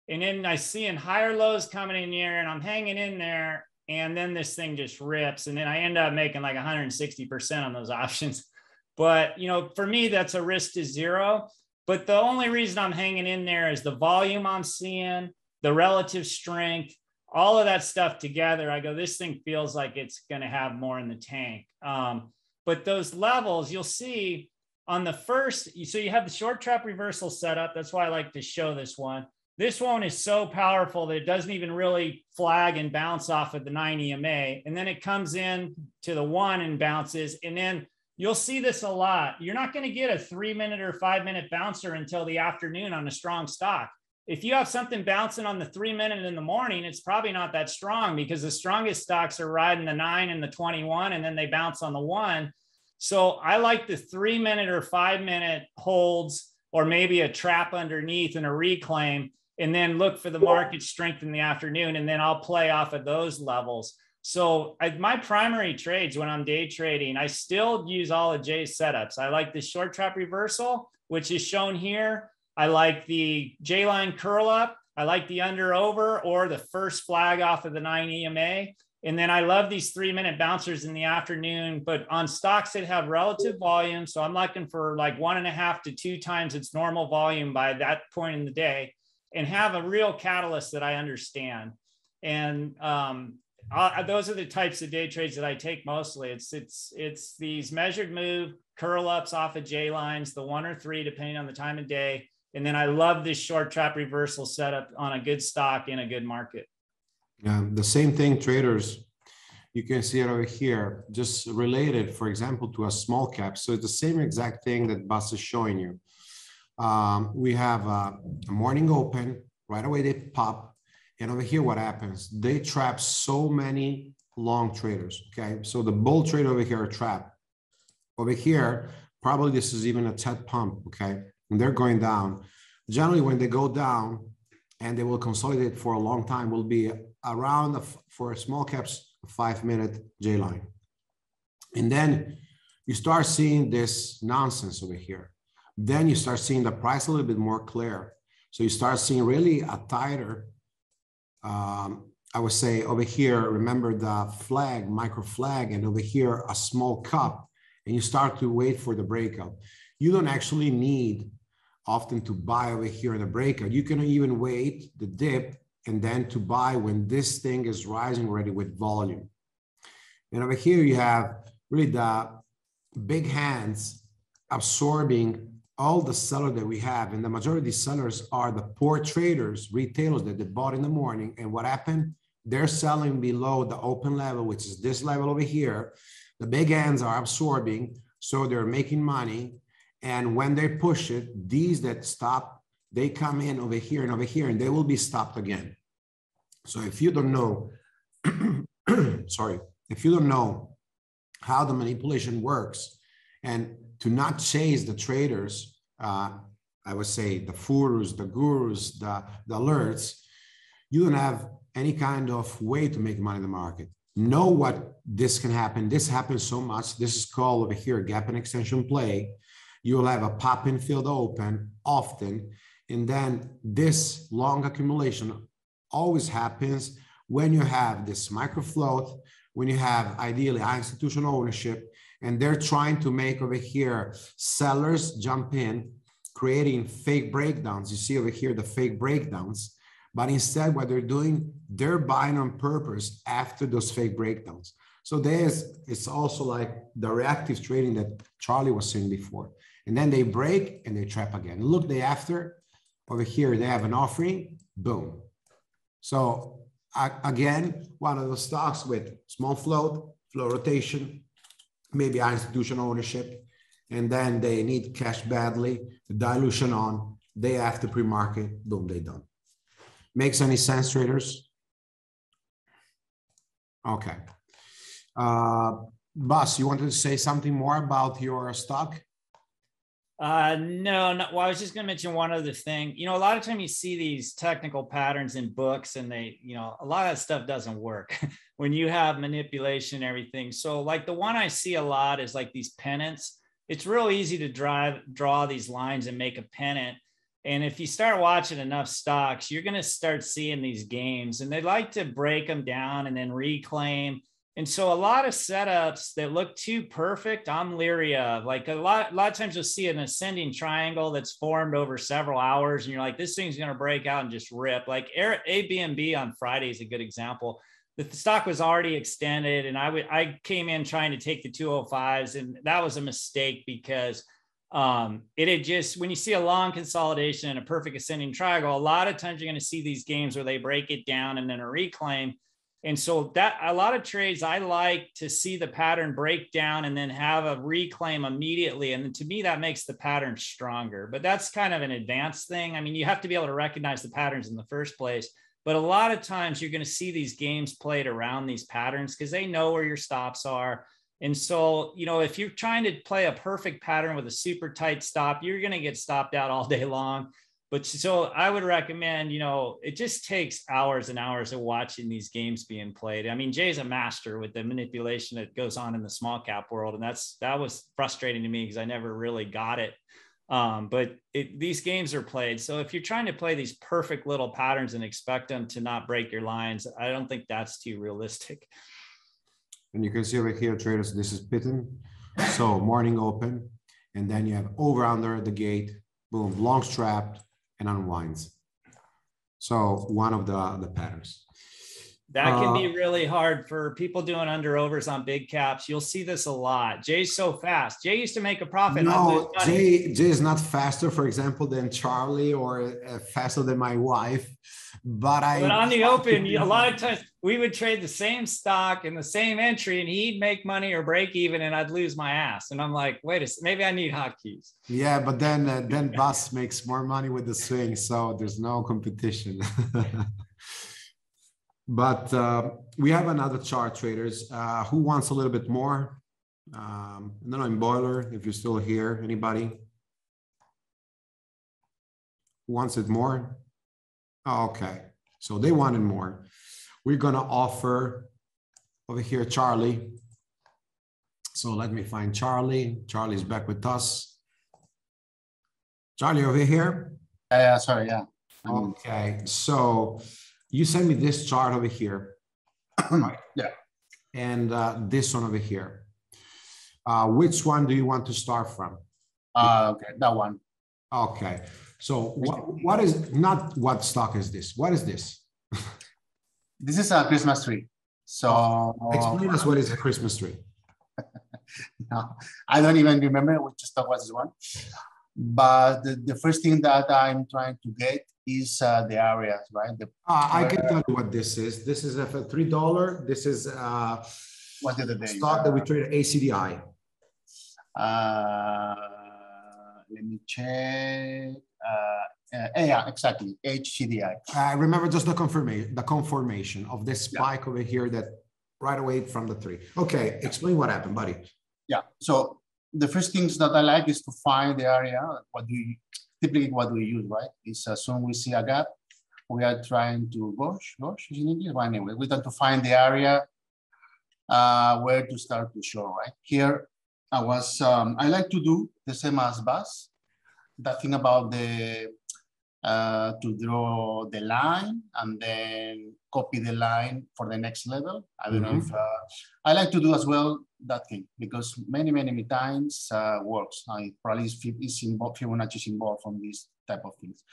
And then I see in higher lows coming in here, and I'm hanging in there and then this thing just rips and then i end up making like 160% on those options. But you know for me that's a risk to zero. But the only reason i'm hanging in there is the volume i'm seeing the relative strength all of that stuff together. I go this thing feels like it's going to have more in the tank. Um, but those levels you'll see on the first so you have the short trap reversal setup. That's why i like to show this one this one is so powerful that it doesn't even really flag and bounce off of the 9 EMA. And then it comes in to the one and bounces. And then you'll see this a lot. You're not going to get a three minute or five minute bouncer until the afternoon on a strong stock. if you have something bouncing on the three minute in the morning, it's probably not that strong because the strongest stocks are riding the nine and the 21, and then they bounce on the one. So I like the three minute or five minute holds, or maybe a trap underneath and a reclaim, and then look for the market strength in the afternoon. And then I'll play off of those levels. So I, my primary trades when I'm day trading, I still use all of Jay's setups. I like the short trap reversal, which is shown here. I like the J line curl up. I like the under over or the first flag off of the nine EMA. And then I love these three minute bouncers in the afternoon, but on stocks that have relative volume. So I'm looking for like one and a half to two times its normal volume by that point in the day and have a real catalyst that I understand. And um, I, those are the types of day trades that I take mostly. It's it's it's these measured move curl ups off of J lines, the one or three, depending on the time of day. And then I love this short trap reversal setup on a good stock in a good market. Yeah, the same thing, traders. You can see it over here, just related, for example, to a small cap. So it's the same exact thing that Bas is showing you. Um, we have a, a morning open, right away they pop. And over here, what happens? They trap so many long traders. Okay. So the bull trade over here trapped. Over here, probably this is even a TED pump. Okay. And they're going down. Generally, when they go down and they will consolidate for a long time, will be around a, for small caps, five minute J line. And then you start seeing this nonsense over here. Then you start seeing the price a little bit more clear. So you start seeing really a tighter, um, I would say over here, remember the flag, micro flag, and over here, a small cup, and you start to wait for the breakout. You don't actually need often to buy over here in the breakout. You can even wait the dip and then to buy when this thing is rising already with volume. And over here, you have really the big hands absorbing all the seller that we have. And the majority of sellers are the poor traders, retailers that they bought in the morning. And what happened? They're selling below the open level, which is this level over here. The big ends are absorbing, so they're making money. And when they push it, these that stop they come in over here and over here and they will be stopped again. So if you don't know, sorry, if you don't know how the manipulation works and to not chase the traders, uh, I would say the furus, the gurus, the, the alerts, you don't have any kind of way to make money in the market. Know what this can happen. This happens so much. This is called over here gap and extension play. You will have a pop in field open often and then this long accumulation always happens when you have this micro float, when you have ideally high institutional ownership, and they're trying to make over here sellers jump in, creating fake breakdowns. You see over here the fake breakdowns, but instead, what they're doing, they're buying on purpose after those fake breakdowns. So there's it's also like the reactive trading that Charlie was saying before. And then they break and they trap again. Look day after, over here, they have an offering, boom. So again, one of those stocks with small float, flow rotation, maybe institutional ownership, and then they need cash badly, the dilution on, they have to pre-market, boom, they done. Makes any sense, traders? Okay. Uh, Bas, you wanted to say something more about your stock? Uh, no, no. Well, I was just going to mention one other thing. You know, a lot of time you see these technical patterns in books, and they, you know, a lot of that stuff doesn't work when you have manipulation and everything. So, like the one I see a lot is like these pennants. It's real easy to drive draw these lines and make a pennant. And if you start watching enough stocks, you're going to start seeing these games, and they like to break them down and then reclaim and so a lot of setups that look too perfect, I'm leery of. Like a lot, a lot of times you'll see an ascending triangle that's formed over several hours, and you're like, this thing's going to break out and just rip. Like Air ABNB on Friday is a good example. The stock was already extended, and I would I came in trying to take the 205s, and that was a mistake because um, it had just when you see a long consolidation and a perfect ascending triangle, a lot of times you're going to see these games where they break it down and then a reclaim And so that a lot of trades I like to see the pattern break down and then have a reclaim immediately. And to me, that makes the pattern stronger. But that's kind of an advanced thing. I mean, you have to be able to recognize the patterns in the first place. But a lot of times you're going to see these games played around these patterns because they know where your stops are. And so, you know, if you're trying to play a perfect pattern with a super tight stop, you're going to get stopped out all day long but so I would recommend, you know, it just takes hours and hours of watching these games being played. I mean, Jay's a master with the manipulation that goes on in the small cap world, and that's that was frustrating to me because I never really got it. Um, but it, these games are played. So if you're trying to play these perfect little patterns and expect them to not break your lines, I don't think that's too realistic. And you can see over here, traders, this is Pitten. So morning open, and then you have over under the gate, boom, long strapped, and unwinds. So one of the, the patterns. That can uh, be really hard for people doing under overs on big caps. You'll see this a lot. Jay's so fast. Jay used to make a profit. No, Jay, Jay is not faster, for example, than Charlie or uh, faster than my wife. But I. But on the open, a lot of times we would trade the same stock in the same entry, and he'd make money or break even, and I'd lose my ass. And I'm like, wait a second, maybe I need hotkeys. Yeah, but then uh, then Bas makes more money with the swing, so there's no competition. but uh, we have another chart, traders. Uh, who wants a little bit more? Um, I don't know in boiler if you're still here. Anybody? Who wants it more? Oh, okay, so they wanted more. We're gonna offer over here, Charlie. So let me find Charlie. Charlie's back with us. Charlie over here. Yeah, sorry, yeah. Okay, so you send me this chart over here. right? Yeah. And uh, this one over here. Uh, which one do you want to start from? Uh, okay, that one. Okay. So what, what is not what stock is this? What is this? this is a Christmas tree. So explain us what is a Christmas tree. no, I don't even remember which stock was this one. But the, the first thing that I'm trying to get is uh, the areas, right? The, uh, I can tell you what this is. This is a three dollar. This is uh, what did the day? stock that we trade ACDI. Uh, let me check. Uh, uh, yeah, exactly. HCDI. I remember just the confirmation, the conformation of this spike yeah. over here that right away from the three. Okay, explain what happened, buddy. Yeah. So the first things that I like is to find the area. What do you typically what we use, right? Is as soon we see a gap, we are trying to gosh, gosh, is in English? But anyway, we try to find the area uh, where to start to show, right? Here, I was, um, I like to do the same as Bas that thing about the uh, to draw the line and then copy the line for the next level. I don't mm-hmm. know if uh, I like to do as well that thing because many, many, many times uh, works. I probably is, involved, Fibonacci is involved from these type of things.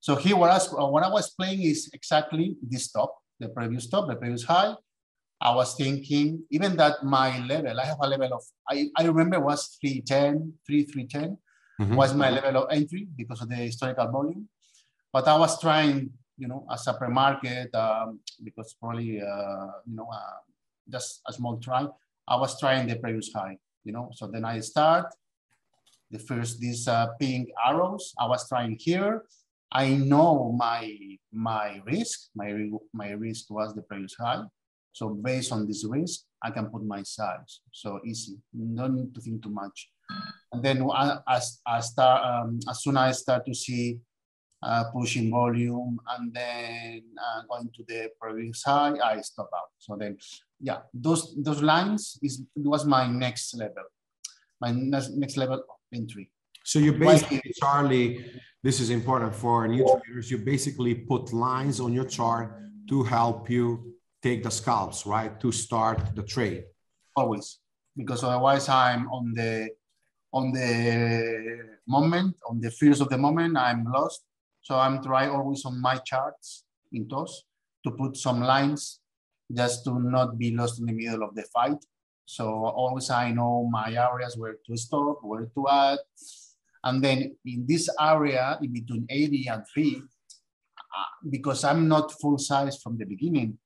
So here what I, was, what I was playing is exactly this top, the previous top, the previous high. I was thinking even that my level, I have a level of, I, I remember was 310, 3, 310 mm-hmm. was my level of entry because of the historical volume. But I was trying, you know, as a pre-market, um, because probably, uh, you know, uh, just a small try, I was trying the previous high, you know. So then I start the first, these uh, pink arrows, I was trying here. I know my my risk, my, my risk was the previous high. So based on this risk, I can put my size. So easy, no need to think too much. And then as, I start, um, as soon as I start to see uh, pushing volume and then uh, going to the previous high, I stop out. So then, yeah, those those lines is was my next level, my next, next level of entry. So you basically, Charlie, this is important for new traders. You basically put lines on your chart to help you take the scalps, right? To start the trade. Always, because otherwise I'm on the on the moment, on the fears of the moment, I'm lost. So I'm trying always on my charts in TOS to put some lines just to not be lost in the middle of the fight. So always I know my areas where to stop, where to add. And then in this area, in between 80 and 3, uh, because I'm not full size from the beginning,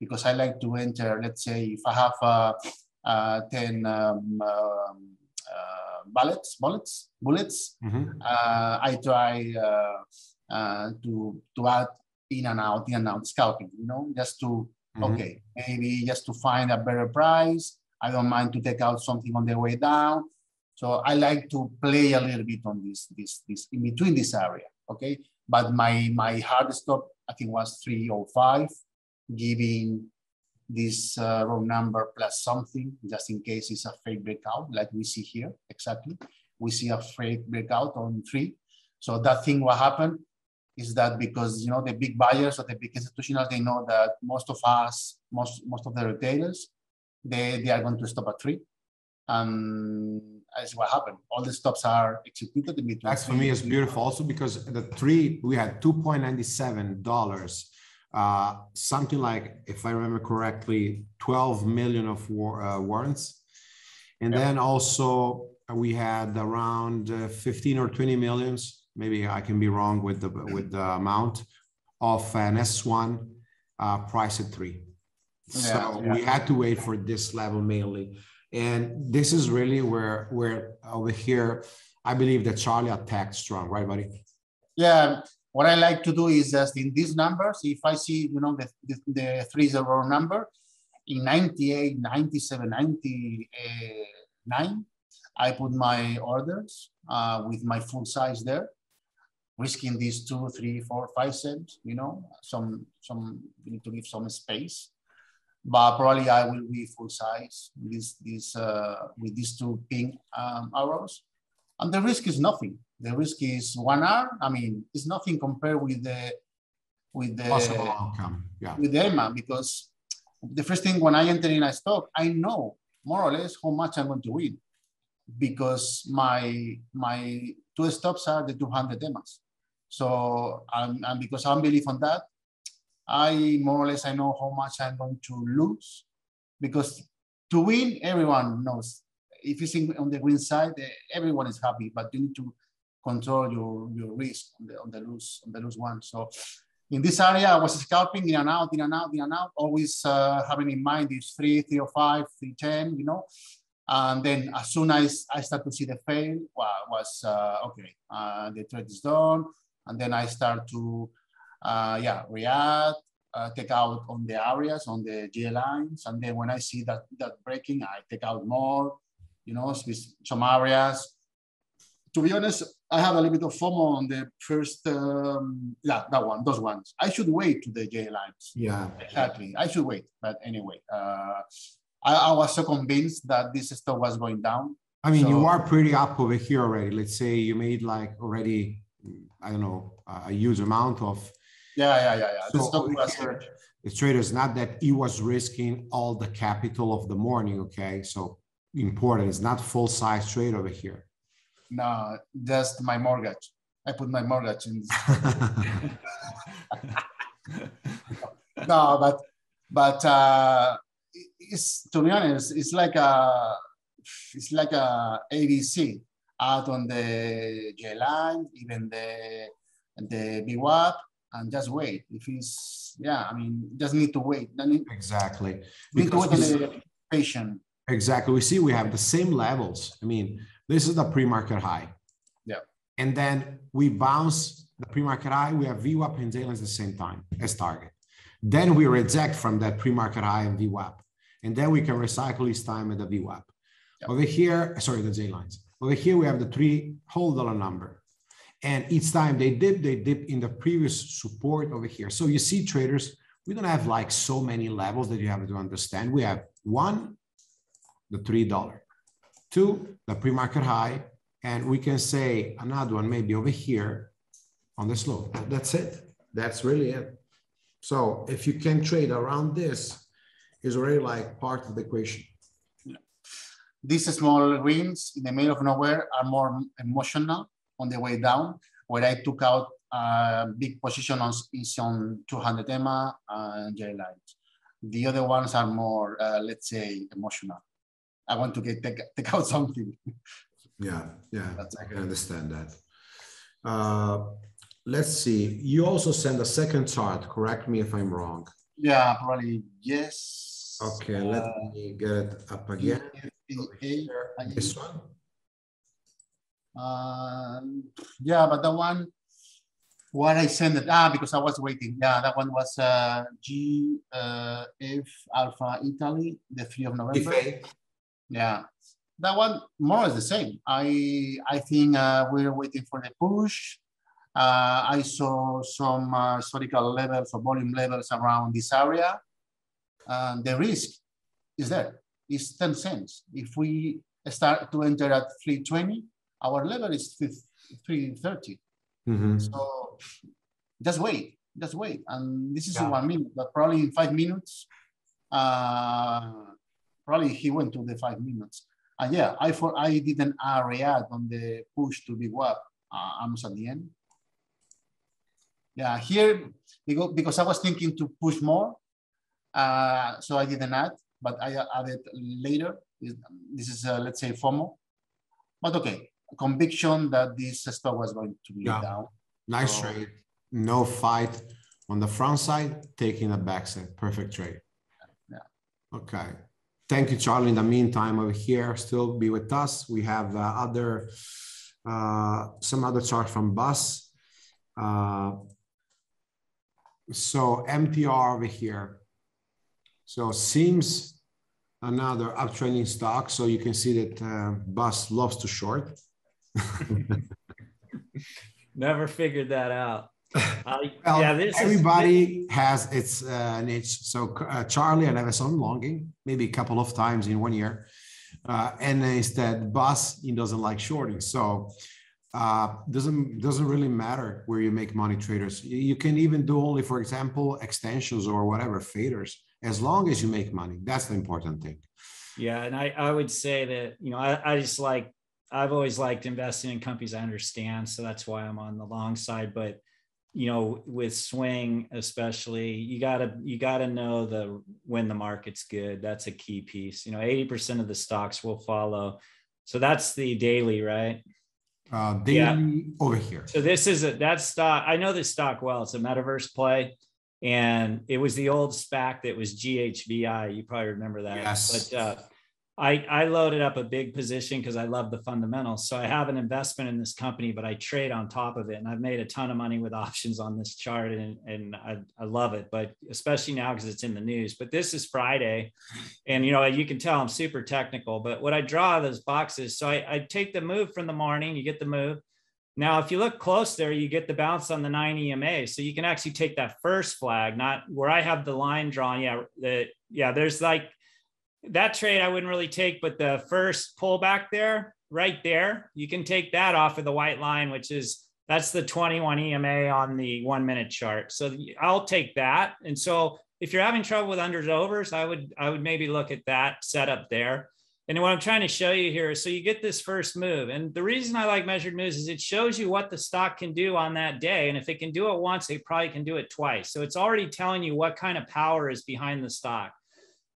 because I like to enter, let's say, if I have uh, uh, 10 um, um, uh, bullets, bullets, bullets, Mhm. uh, I try uh, uh, to, to add in and out, in and out scalping, you know, just to, Mhm. okay, maybe just to find a better price. I don't mind to take out something on the way down. So I like to play a little bit on this, this, this in between this area, okay? But my my hard stop, I think was 305, giving this uh, wrong number plus something, just in case it's a fake breakout, like we see here, exactly. We see a fake breakout on three. So that thing what happened is that because you know the big buyers or the big institutionals, they know that most of us, most most of the retailers, they, they are going to stop at three. And that's what happened. All the stops are executed in between. That's for me is beautiful also because the three, we had two point ninety-seven dollars. Uh, something like, if I remember correctly, twelve million of war, uh, warrants. And Yeah. then also we had around uh, fifteen or twenty millions, maybe I can be wrong with the, with the amount of an S one uh, price at three. So Yeah, we had to wait for this level mainly. And this is really where, where over here, I believe that Charlie attacked strong, right, buddy? Yeah, what I like to do is just in these numbers, if I see, you know, the, the, the number in 98, 97, 99, I put my orders uh, with my full size there, risking these two, three, four, five cents, you know, some, some, you need to give some space. But probably I will be full size with this, this, uh, with these two pink um, arrows. And the risk is nothing. The risk is one hour. I mean, it's nothing compared with the with the Possible outcome, yeah. with the EMA because the first thing when I enter in a stock, I know more or less how much I'm going to win because my my two stops are the 200 EMAs. So and because I'm believe on that, I more or less I know how much I'm going to lose because to win, everyone knows. If you think on the win side, eh, everyone is happy, but you need to control your, your risk on the on the lose on the lose one. So in this area, I was scalping in and out, in and out, in and out, always uh, having in mind these three, three or five, three ten, you know. And then as soon as I start to see the fail, well, was uh, okay, uh, the trade is done. And then I start to, uh, yeah, react, uh, take out on the areas, on the G lines. And then when I see that that breaking, I take out more, you know, some areas. To be honest, I have a little bit of FOMO on the first, um, yeah, that one, those ones. I should wait to the J lines. Yeah, Exactly. I should wait. But anyway, uh, I, I was so convinced that this stuff was going down. I mean, you are pretty up over here already. Let's say you made like already, I don't know, a huge amount of Yeah, yeah, yeah, yeah. So here, the traders, not that he was risking all the capital of the morning, okay? So important, it's not full size trade over here. No, just my mortgage. I put my mortgage in. no, but but uh, it's to be honest, it's like a it's like a ABC out on the J line, even the the VWAP, and just wait. If it's yeah, I mean, just need to wait. Need, Exactly. need to Because wait we on the patient. Exactly. We see we have the same levels. I mean, this is the pre-market high. Yeah. And then we bounce the pre-market high. We have VWAP and J-lines at the same time as target. Then we reject from that pre-market high and VWAP. And then we can recycle each time at the VWAP. Yeah. Over here, sorry, the J-lines. Over here, we have the three whole dollar number. And each time they dip, they dip in the previous support over here. So you see traders, we don't have like so many levels that you have to understand. We have one, the $3, two, the pre-market high, and we can say another one maybe over here on the slope. That's it. That's really it. So if you can trade around this, is already like part of the equation. These small wins in the middle of nowhere are more emotional on the way down, where I took out a big position on is on 200 EMA and J lines. The other ones are more, uh, let's say, emotional. I want to get take, take out something. Yeah, yeah, That's I can understand that. Uh, let's see. You also send a second chart. Correct me if I'm wrong. Yeah, probably yes. Okay, let Uh, me get it up again. Over EFA, here. I- This one? Um, yeah, but the one, what I sent it, ah, because I was waiting. Yeah, that one was uh, G uh, F Alpha Italy, the 3 of November. Yeah, that one more or less the same. I I think uh, we're waiting for the push. Uh, I saw some uh, historical levels or volume levels around this area. And the risk is there. It's 10 cents. If we start to enter at 320, our level is 330. Mhm. So just wait, just wait. And this is Yeah. one minute, but probably in five minutes, uh, probably he went to the five minutes. And yeah, I for I didn't uh, react on the push to big web uh, almost at the end. Yeah, here because, because I was thinking to push more, uh, so I didn't add, but I added later. This is uh, let's say FOMO, but okay, conviction that this stock was going to be Yeah. down. Nice So- trade. No fight on the front side, taking a backside. Perfect trade. Yeah. Okay. Thank you, Charlie. In the meantime, over here, still be with us. We have uh, other, uh, some other chart from Bas. Uh, so MTR over here. So seems another uptrending stock. So you can see that uh, Bas loves to short. Never figured that out. I, Well, yeah, this is- everybody has its uh, niche. So uh, Charlie, I never saw him longing, maybe a couple of times in one year. Uh, and instead, Bas, he doesn't like shorting. So uh, doesn't doesn't really matter where you make money, traders. You, you can even do only, for example, extensions or whatever faders, as long as you make money. That's the important thing. Yeah, and I, I would say that, you know, I, I just like I've always liked investing in companies I understand. So that's why I'm on the long side. But you know, with swing, especially, you gotta you gotta know the when the market's good. That's a key piece. You know, 80% of the stocks will follow. So that's the daily, right? Uh, daily over here. So this is a that stock. I know this stock well. It's a metaverse play, and it was the old SPAC that was GHVI. You probably remember that. Yes. But uh, I I loaded up a big position because I love the fundamentals. So I have an investment in this company, but I trade on top of it, and I've made a ton of money with options on this chart, and and I, I love it. But especially now because it's in the news. But this is Friday, and you know you can tell I'm super technical. But what I draw those boxes, so I, I take the move from the morning. You get the move. Now, if you look close there, you get the bounce on the 9 EMA. So you can actually take that first flag, not where I have the line drawn. Yeah, the, yeah, there's like that trade I wouldn't really take, but the first pullback there, right there, you can take that off of the white line, which is that's the 21 EMA on the one minute chart. So I'll take that. And so if you're having trouble with unders overs, I would I would maybe look at that setup there. And what I'm trying to show you here is so you get this first move. And the reason I like measured moves is it shows you what the stock can do on that day. And if it can do it once, it probably can do it twice. So it's already telling you what kind of power is behind the stock.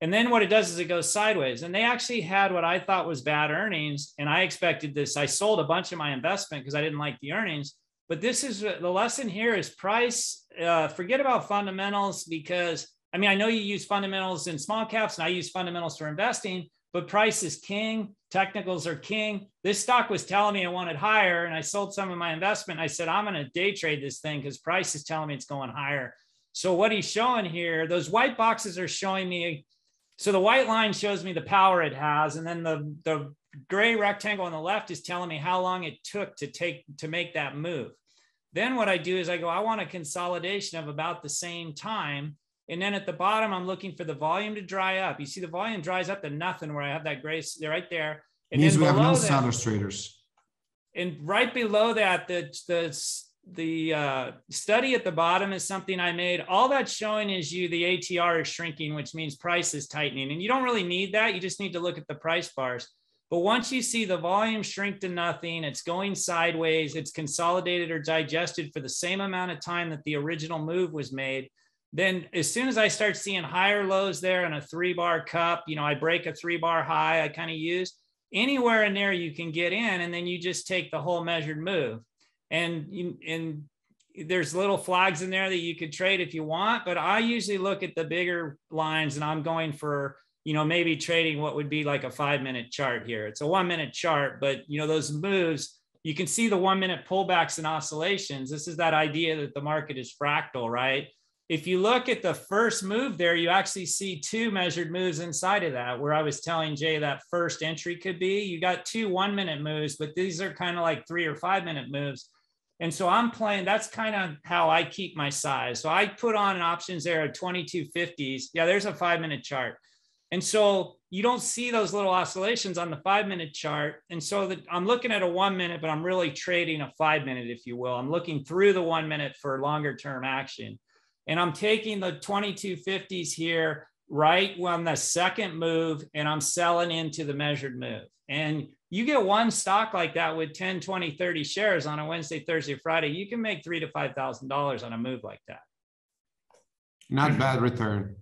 And then what it does is it goes sideways. And they actually had what I thought was bad earnings. And I expected this. I sold a bunch of my investment because I didn't like the earnings. But this is the lesson here is price. Uh, forget about fundamentals because I mean, I know you use fundamentals in small caps and I use fundamentals for investing, but price is king. Technicals are king. This stock was telling me I wanted higher and I sold some of my investment. I said, I'm going to day trade this thing because price is telling me it's going higher. So what he's showing here, those white boxes are showing me so the white line shows me the power it has, and then the, the gray rectangle on the left is telling me how long it took to take to make that move. Then what I do is I go, I want a consolidation of about the same time. And then at the bottom, I'm looking for the volume to dry up. You see the volume dries up to nothing where I have that gray, they're right there. And Means we have no that- traders. and right below that, the the the uh, study at the bottom is something I made. All that's showing is you the ATR is shrinking, which means price is tightening, and you don't really need that. You just need to look at the price bars. But once you see the volume shrink to nothing, it's going sideways, it's consolidated or digested for the same amount of time that the original move was made. Then, as soon as I start seeing higher lows there and a three bar cup, you know, I break a three bar high, I kind of use anywhere in there you can get in, and then you just take the whole measured move. And you, and there's little flags in there that you could trade if you want, but I usually look at the bigger lines and I'm going for, you know, maybe trading what would be like a five minute chart here. It's a one minute chart, but you know, those moves, you can see the one minute pullbacks and oscillations. This is that idea that the market is fractal, right? If you look at the first move there, you actually see two measured moves inside of that, where I was telling Jay that first entry could be. You got two one minute moves, but these are kind of like three or five minute moves. And so I'm playing, that's kind of how I keep my size. So I put on options there at 2250s. Yeah, there's a five minute chart. And so you don't see those little oscillations on the five minute chart. And so that I'm looking at a one minute, but I'm really trading a five minute, if you will. I'm looking through the one minute for longer term action. And I'm taking the 2250s here right on the second move and I'm selling into the measured move. And you get one stock like that with 10, 20, 30 shares on a Wednesday, Thursday, Friday, you can make three to five thousand dollars on a move like that. Not bad return.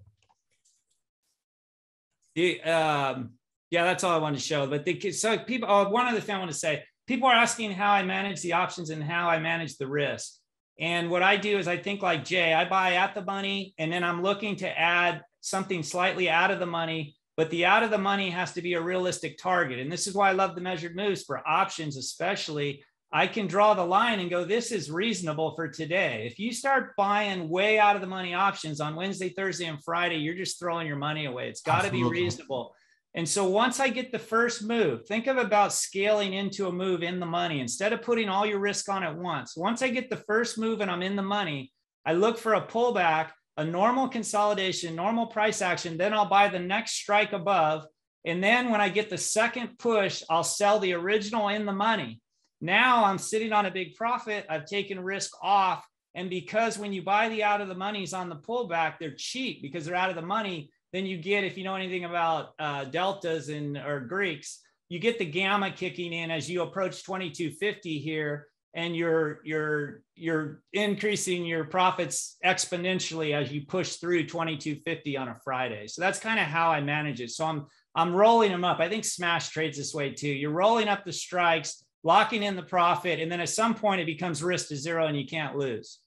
The, um, yeah, that's all I wanted to show. But the so people, oh, one other thing I want to say: people are asking how I manage the options and how I manage the risk. And what I do is I think like Jay, I buy at the money, and then I'm looking to add something slightly out of the money. But the out of the money has to be a realistic target. And this is why I love the measured moves for options, especially. I can draw the line and go, this is reasonable for today. If you start buying way out of the money options on Wednesday, Thursday, and Friday, you're just throwing your money away. It's got to be reasonable. And so once I get the first move, think of about scaling into a move in the money instead of putting all your risk on at once. Once I get the first move and I'm in the money, I look for a pullback, a normal consolidation, normal price action. Then I'll buy the next strike above. And then when I get the second push, I'll sell the original in the money. Now I'm sitting on a big profit. I've taken risk off. And because when you buy the out of the monies on the pullback, they're cheap because they're out of the money then you get, if you know anything about uh, deltas and or Greeks, you get the gamma kicking in as you approach 2250 here, and you're you're you're increasing your profits exponentially as you push through 2250 on a Friday. So that's kind of how I manage it. So I'm I'm rolling them up. I think Smash trades this way too. You're rolling up the strikes, locking in the profit, and then at some point it becomes risk to zero and you can't lose.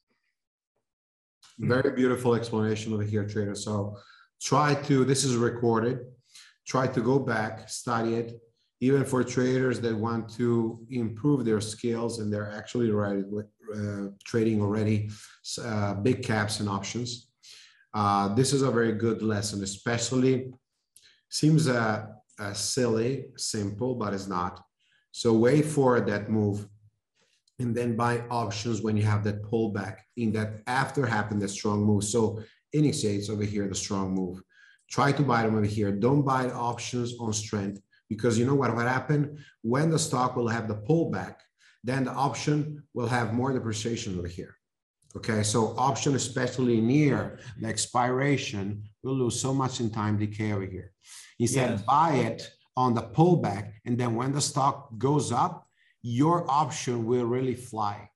Very beautiful explanation over here, trader. So try to, this is recorded, try to go back, study it, even for traders that want to improve their skills and they're actually uh, trading already uh, big caps and options. Uh, this is a very good lesson, especially seems uh, uh, silly, simple, but it's not. So wait for that move and then buy options when you have that pullback in that after happened the strong move. So initiates over here the strong move. Try to buy them over here. Don't buy options on strength because you know what will happen when the stock will have the pullback, then the option will have more depreciation over here. Okay, so option, especially near the expiration, will lose so much in time decay over here. Instead, yes. buy it on the pullback, and then when the stock goes up, your option will really fly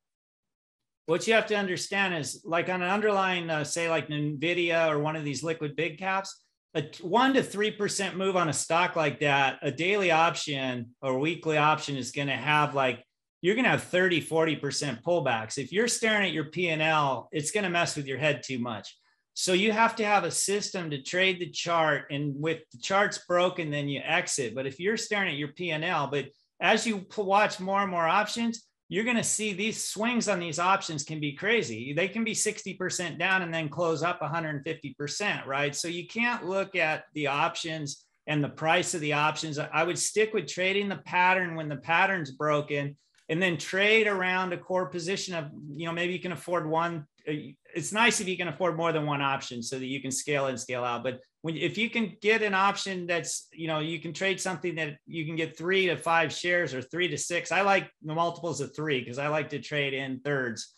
what you have to understand is like on an underlying, uh, say like NVIDIA or one of these liquid big caps, a one to 3% move on a stock like that, a daily option or weekly option is going to have like, you're going to have 30, 40% pullbacks. If you're staring at your P&L, it's going to mess with your head too much. So you have to have a system to trade the chart and with the charts broken, then you exit. But if you're staring at your P&L, but as you watch more and more options, you're going to see these swings on these options can be crazy. They can be 60% down and then close up 150%, right? So you can't look at the options and the price of the options. I would stick with trading the pattern when the pattern's broken and then trade around a core position of, you know, maybe you can afford one. Uh, It's nice if you can afford more than one option so that you can scale and scale out. But when if you can get an option that's you know you can trade something that you can get three to five shares or three to six i like the multiples of three because i like to trade in thirds.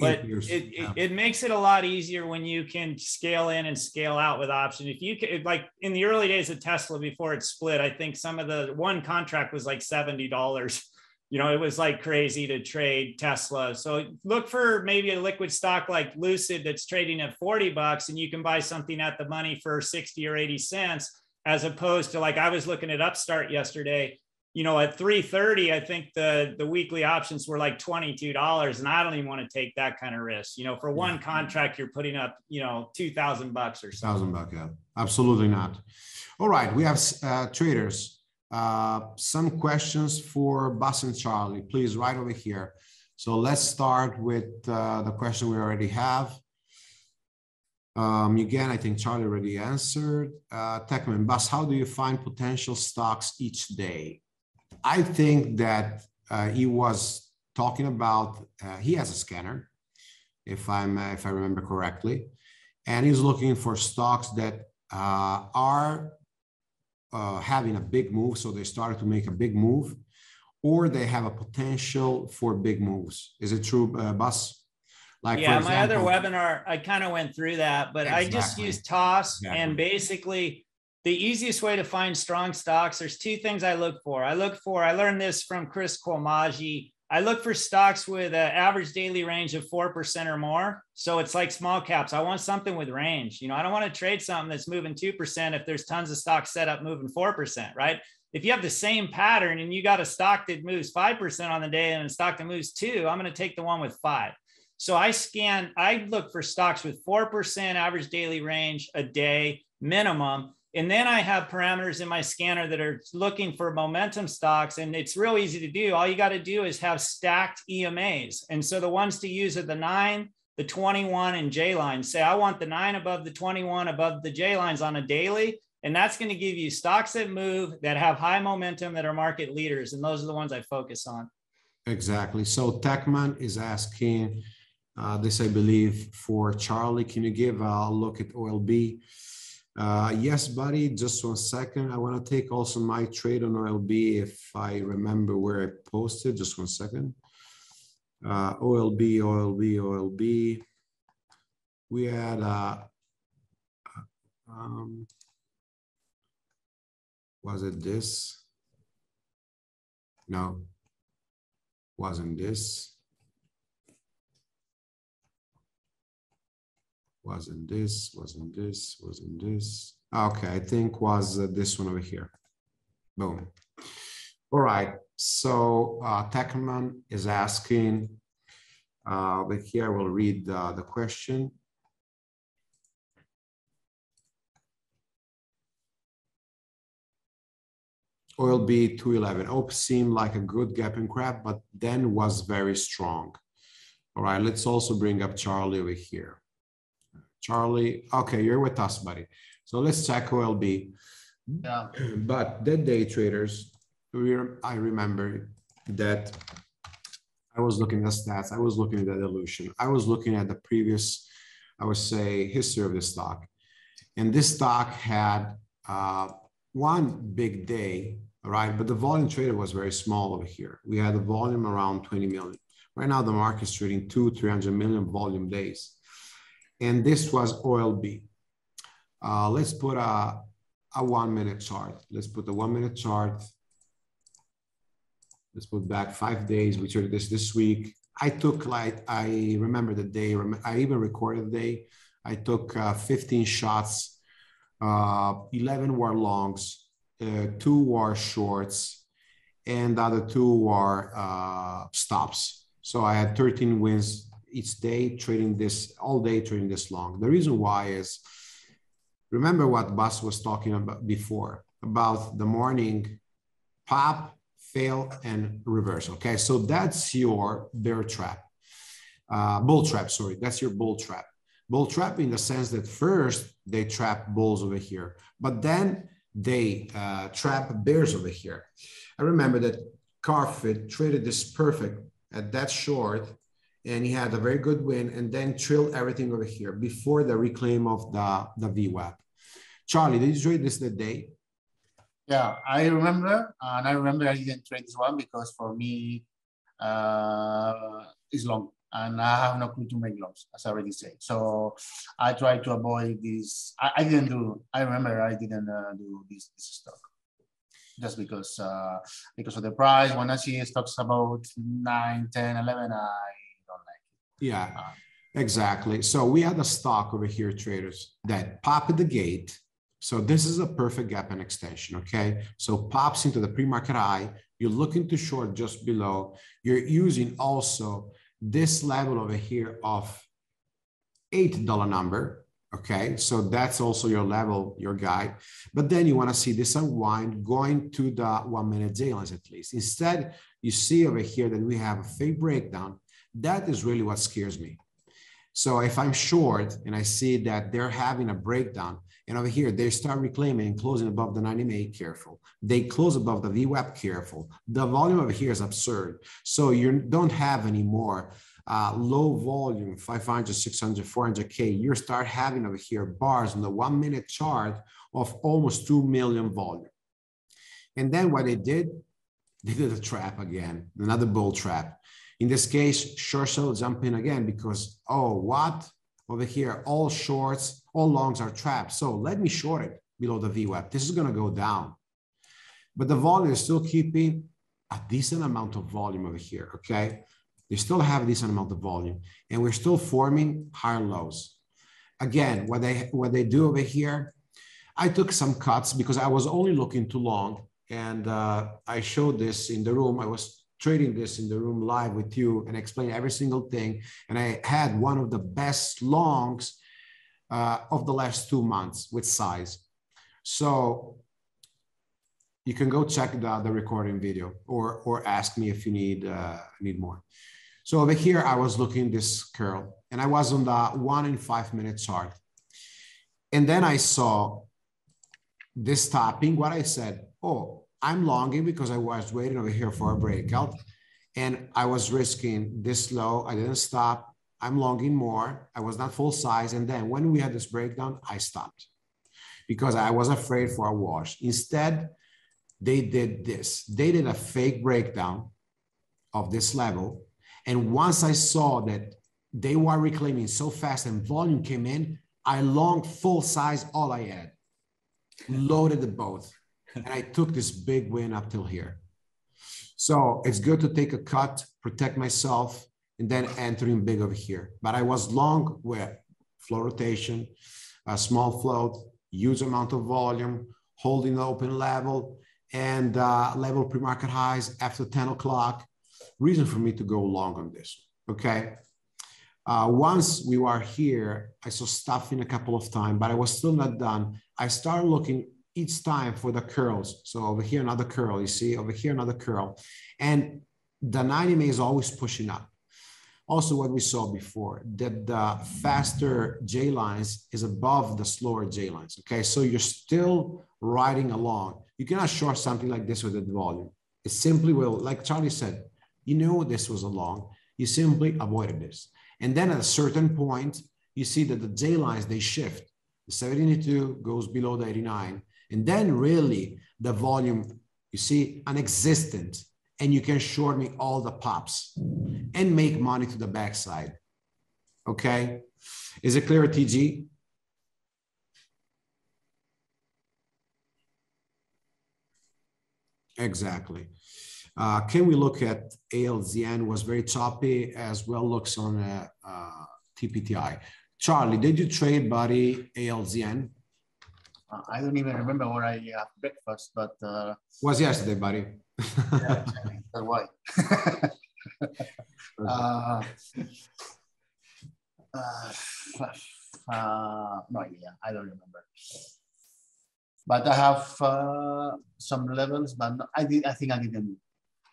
But it, it, it, makes it a lot easier when you can scale in and scale out with option if you can like in the early days of tesla before it split i think some of the one contract was like $70 you know, it was like crazy to trade Tesla. So look for maybe a liquid stock like Lucid that's trading at 40 bucks and you can buy something at the money for 60 or 80 cents, as opposed to like I was looking at Upstart yesterday. you know, at 330, I think the the weekly options were like $22. And I don't even want to take that kind of risk. You know, for one contract, you're putting up, you know, 2000 bucks or something. Thousand bucks, yeah. Absolutely not. All right, we have uh, traders. Uh, some questions for Bas and Charlie, please, right over here. So let's start with uh, the question we already have. Um, again, I think Charlie already answered. Uh, Techman, Bas, how do you find potential stocks each day? I think that uh, he was talking about, uh, he has a scanner, if I'm, if I remember correctly, and he's looking for stocks that uh, are uh, having a big move. So they started to make a big move or they have a potential for big moves. Is it true, uh, Bas? Like yeah, my other webinar, I kind of went through that, but exactly. I just used TOS exactly. and basically the easiest way to find strong stocks, there's two things I look for. I look for, I learned this from Chris Kullamägi. I look for stocks with an average daily range of 4% or more. So it's like small caps. I want something with range. You know, I don't want to trade something that's moving 2% if there's tons of stocks set up moving 4%, right? If you have the same pattern and you got a stock that moves 5% on the day and a stock that moves two, I'm going to take the one with five. So I scan, I look for stocks with 4% average daily range a day minimum. And then I have parameters in my scanner that are looking for momentum stocks. And it's real easy to do. All you got to do is have stacked EMAs. And so the ones to use are the nine, the 21, and J lines. Say, I want the nine above the 21 above the J lines on a daily. And that's going to give you stocks that move, that have high momentum, that are market leaders. And those are the ones I focus on. Exactly. So Techman is asking, uh, this, I believe, for Charlie. Can you give a look at OLB? Uh, yes, buddy, just one second. I want to take also my trade on OLB if I remember where I posted. Just one second. Uh, OLB, OLB, OLB. We had, uh, um, was it this? No, wasn't this. Wasn't this, wasn't this, wasn't this. Okay, I think was uh, this one over here. Boom. All right, so uh, is asking, uh, but here I will read uh, the question. OLB 211. OP seemed like a good gap and crap, but then was very strong. All right, let's also bring up Charlie over here. Charlie, okay, you're with us, buddy. So let's check OLB. Yeah. But that day traders, I remember that I was looking at stats. I was looking at the dilution. I was looking at the previous, I would say, history of the stock. And this stock had uh, one big day, right? But the volume traded was very small over here. We had a volume around 20 million. Right now, the market is trading two, 300 million volume days and this was OLB. Uh, let's put a, a one minute chart. Let's put a one minute chart. Let's put back five days. We traded this this week. I took like, I remember the day, I even recorded the day. I took uh, 15 shots, uh, 11 were longs, uh, two were shorts, and the other two were uh, stops. So I had 13 wins, each day trading this all day trading this long. The reason why is remember what Bas was talking about before about the morning pop, fail, and reverse. Okay, so that's your bear trap, uh, bull trap. Sorry, that's your bull trap. Bull trap in the sense that first they trap bulls over here, but then they uh, trap bears over here. I remember that Carfit traded this perfect at that short and he had a very good win and then trilled everything over here before the reclaim of the, the VWAP. Charlie, did you trade this the day? Yeah, I remember, and I remember I didn't trade this one because for me, uh, it's long and I have no clue to make longs, as I already said. So I try to avoid this. I, I didn't do, I remember I didn't uh, do this, this stock just because uh, because of the price. When I see stocks about 9, 10, 11, I yeah, uh, exactly. So we had a stock over here, traders, that popped the gate, So this is a perfect gap and extension, okay? So pops into the pre-market high, you're looking to short just below. You're using also this level over here of $8 number, okay? So that's also your level, your guide. But then you wanna see this unwind going to the one minute J at least. Instead, you see over here that we have a fake breakdown. That is really what scares me. So if I'm short and I see that they're having a breakdown, and over here, they start reclaiming and closing above the nine EMA, careful. They close above the VWAP, careful. The volume over here is absurd. So you don't have any more uh, low volume, 500, 600, 400K. You start having over here bars on the one minute chart of almost 2 million volume. And then what they did, they did a trap again, another bull trap. In this case, short sell jump in again because, oh, what? Over here, all shorts all longs are trapped. So let me short it below the VWAP. This is going to go down. But the volume is still keeping a decent amount of volume over here, okay? They still have a decent amount of volume, and we're still forming higher lows. Again, what they what they do over here, I took some cuts because I was only looking too long, and uh, I showed this in the room. I was trading this in the room live with you and explain every single thing. And I had one of the best longs uh, of the last two months with size. So you can go check the, the recording video or, or ask me if you need, uh, need more. So over here, I was looking this curl and I was on the one in five minute chart. And then I saw this topping, what I said, oh, I'm longing because I was waiting over here for a breakout and I was risking this low. I didn't stop. I'm longing more. I was not full size. And then when we had this breakdown, I stopped because I was afraid for a wash. Instead, they did this. They did a fake breakdown of this level. And once I saw that they were reclaiming so fast and volume came in, I longed full size all I had, loaded the both. And I took this big win up till here. So it's good to take a cut, protect myself, and then entering big over here. But I was long with float rotation, a small float, huge amount of volume, holding open level, and uh, level pre-market highs after 10 o'clock. Reason for me to go long on this, okay? Uh, once we were here, I saw stuffing a couple of times, but I was still not done. I started looking each time for the curls. So over here, another curl, you see, over here, another curl. And the nine EMA is always pushing up. Also, what we saw before, that the faster J lines is above the slower J lines. Okay, so you're still riding along. You cannot short something like this with the volume. It simply will, like Charlie said, you knew this was a long, you simply avoided this. And then at a certain point, you see that the J lines, they shift. The 72 goes below the 89. And then really the volume, you see, unexistent and you can short me all the pops and make money to the backside. Okay. Is it clear, TG? Exactly. Uh, can we look at ALZN was very choppy as well looks on a, uh, TPTI. Charlie, did you trade buddy ALZN? I don't even remember where I had breakfast, but uh, was yesterday, buddy. yeah, why? uh, uh, uh, no idea. I don't remember. But I have uh, some levels, but I did. I think I didn't.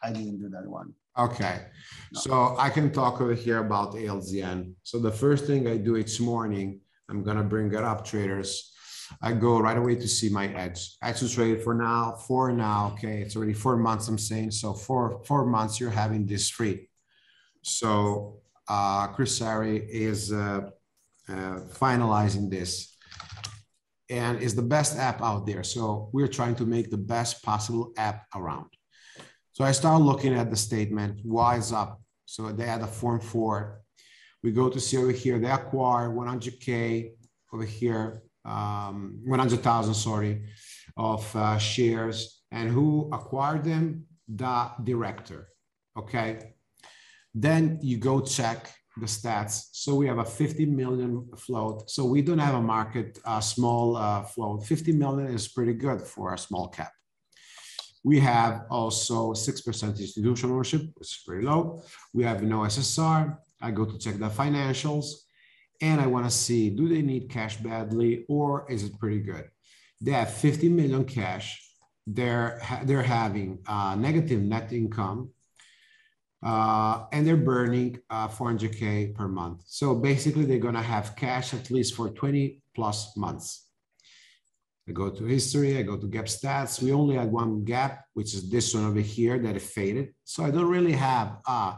I didn't do that one. Okay, no. so I can talk over here about ALZN. So the first thing I do each morning, I'm gonna bring it up, traders I go right away to see my edge. Edge is ready for now, for now. Okay, it's already four months. I'm saying so. For four months, you're having this free. So uh, Chris Sari is uh, uh, finalizing this, and is the best app out there. So we're trying to make the best possible app around. So I start looking at the statement. Wise up. So they had a form four. We go to see over here. They acquire 100k over here um, 100,000, sorry, of uh, shares. And who acquired them? The director. Okay. Then you go check the stats. So we have a 50 million float. So we don't have a market, a small uh, float. 50 million is pretty good for a small cap. We have also 6% institutional ownership, which is pretty low. We have no SSR. I go to check the financials and I want to see do they need cash badly or is it pretty good? They have 50 million cash. They're, they're having uh, negative net income uh, and they're burning uh, 400K per month. So basically, they're going to have cash at least for 20 plus months. I go to history, I go to gap stats. We only had one gap, which is this one over here that it faded. So I don't really have a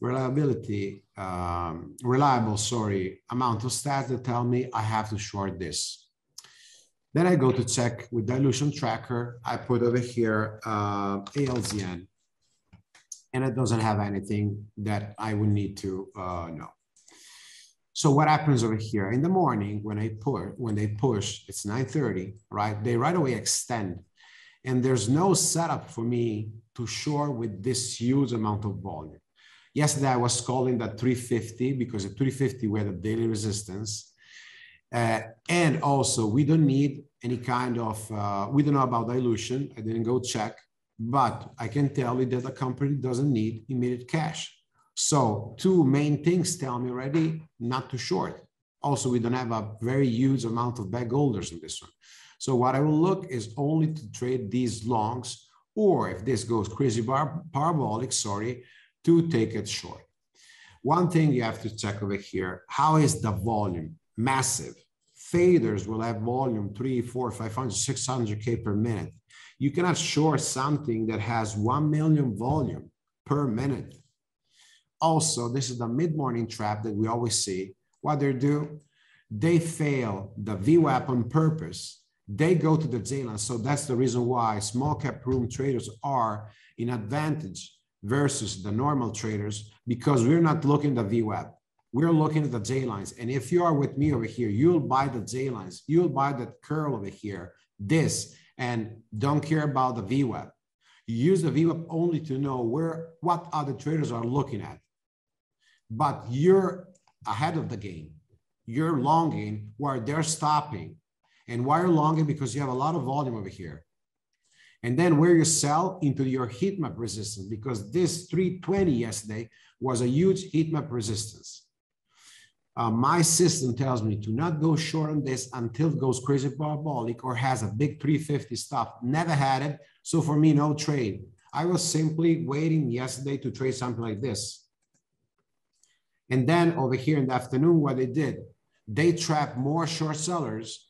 reliability, um, reliable, sorry, amount of stats that tell me I have to short this. Then I go to check with dilution tracker. I put over here uh, ALZN, and it doesn't have anything that I would need to uh, know. So what happens over here in the morning when I push, when they push, it's 9:30, right? They right away extend, and there's no setup for me to short with this huge amount of volume. Yesterday I was calling that 350 because at 350 we had a daily resistance, uh, and also we don't need any kind of uh, we don't know about dilution. I didn't go check, but I can tell you that the company doesn't need immediate cash. So two main things tell me already not to short. Also, we don't have a very huge amount of bag holders in this one. So what I will look is only to trade these longs, or if this goes crazy bar parabolic, sorry, to take it short. One thing you have to check over here, how is the volume? Massive. Faders will have volume three, four, 500, 600K per minute. You cannot short something that has 1 million volume per minute also, this is the mid-morning trap that we always see. What they do, they fail the VWAP on purpose. They go to the J-line. So that's the reason why small cap room traders are in advantage versus the normal traders because we're not looking at the VWAP. We're looking at the J lines. And if you are with me over here, you'll buy the J lines. You'll buy that curl over here, this, and don't care about the VWAP. You use the VWAP only to know where what other traders are looking at but you're ahead of the game. You're longing where they're stopping. And why you're longing? Because you have a lot of volume over here. And then where you sell into your heat map resistance, because this 320 yesterday was a huge heat map resistance. Uh, my system tells me to not go short on this until it goes crazy parabolic or has a big 350 stop. Never had it. So for me, no trade. I was simply waiting yesterday to trade something like this. And then over here in the afternoon, what they did, they trapped more short sellers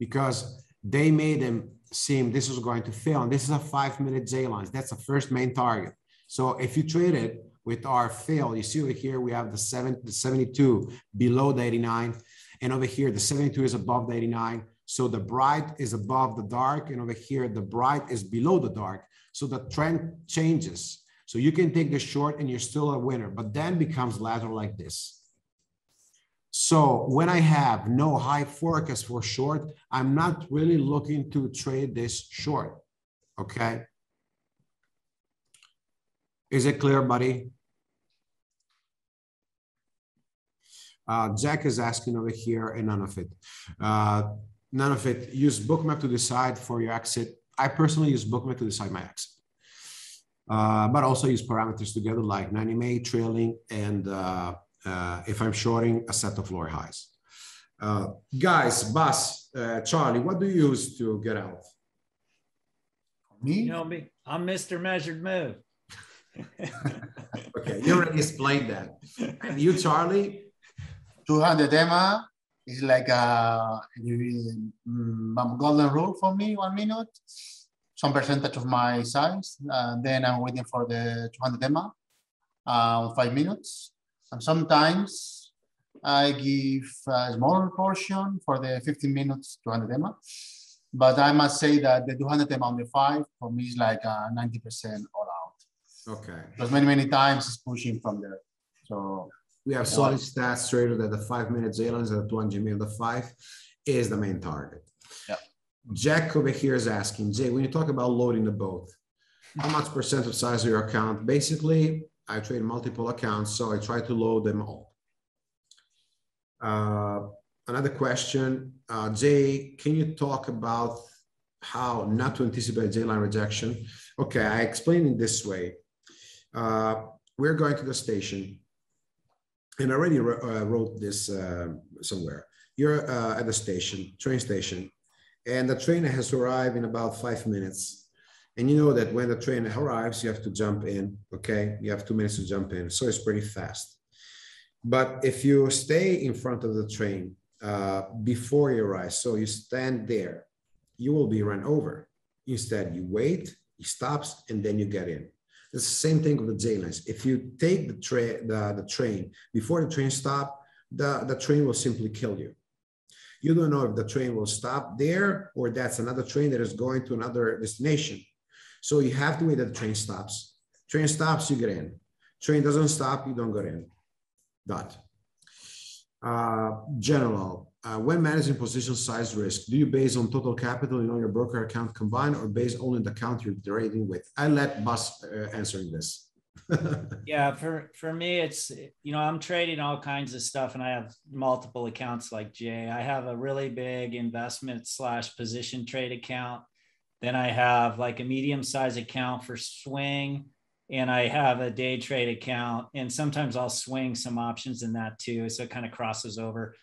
because they made them seem this was going to fail. And this is a five minute J lines. That's the first main target. So if you trade it with our fail, you see over here, we have the, seven, the 72 below the 89. And over here, the 72 is above the 89. So the bright is above the dark. And over here, the bright is below the dark. So the trend changes. So you can take the short and you're still a winner, but then becomes lateral like this. So when I have no high forecast for short, I'm not really looking to trade this short. Okay. Is it clear, buddy? Uh, Jack is asking over here, and none of it. Uh, none of it. Use bookmap to decide for your exit. I personally use bookmap to decide my exit uh, but also use parameters together like nine EMA trailing and uh, uh, if I'm shorting a set of lower highs. Uh, guys, Bas, uh, Charlie, what do you use to get out? Me? You know me. I'm Mr. Measured Move. okay, you already explained that. And you, Charlie? 200 EMA is like a um, golden rule for me, one minute some percentage of my size. And then I'm waiting for the 200 EMA, uh, five minutes. And sometimes I give a smaller portion for the 15 minutes 200 EMA. But I must say that the 200 EMA on the five for me is like 90% all out. Okay. Because many, many times it's pushing from there. So we have solid stats trader that the five minute Zealands at 200 on the five is the main target. Yeah. Jack over here is asking, Jay, when you talk about loading the boat, how much percent of size of your account? Basically, I trade multiple accounts, so I try to load them all. Uh, another question, uh, Jay, can you talk about how not to anticipate J line rejection? Okay, I explain it this way. Uh, we're going to the station, and I already uh, wrote this uh, somewhere. You're uh, at the station, train station, and the train has arrived in about five minutes. And you know that when the train arrives, you have to jump in. Okay, you have two minutes to jump in, so it's pretty fast. But if you stay in front of the train uh, before you arrive, so you stand there, you will be run over. Instead, you wait, he stops, and then you get in. It's the same thing with the J lines. If you take the, tra- the, the train before the train stop, the, the train will simply kill you. You don't know if the train will stop there or that's another train that is going to another destination. So you have to wait that the train stops. Train stops, you get in. Train doesn't stop, you don't get in. Dot. Uh, general, uh, when managing position size risk, do you base on total capital in all your broker account combined or base only the account you're trading with? I let Bas uh, answering this. yeah, for for me, it's you know I'm trading all kinds of stuff, and I have multiple accounts like Jay. I have a really big investment slash position trade account. Then I have like a medium size account for swing and I have a day trade account, and sometimes I'll swing some options in that too. So it kind of crosses over.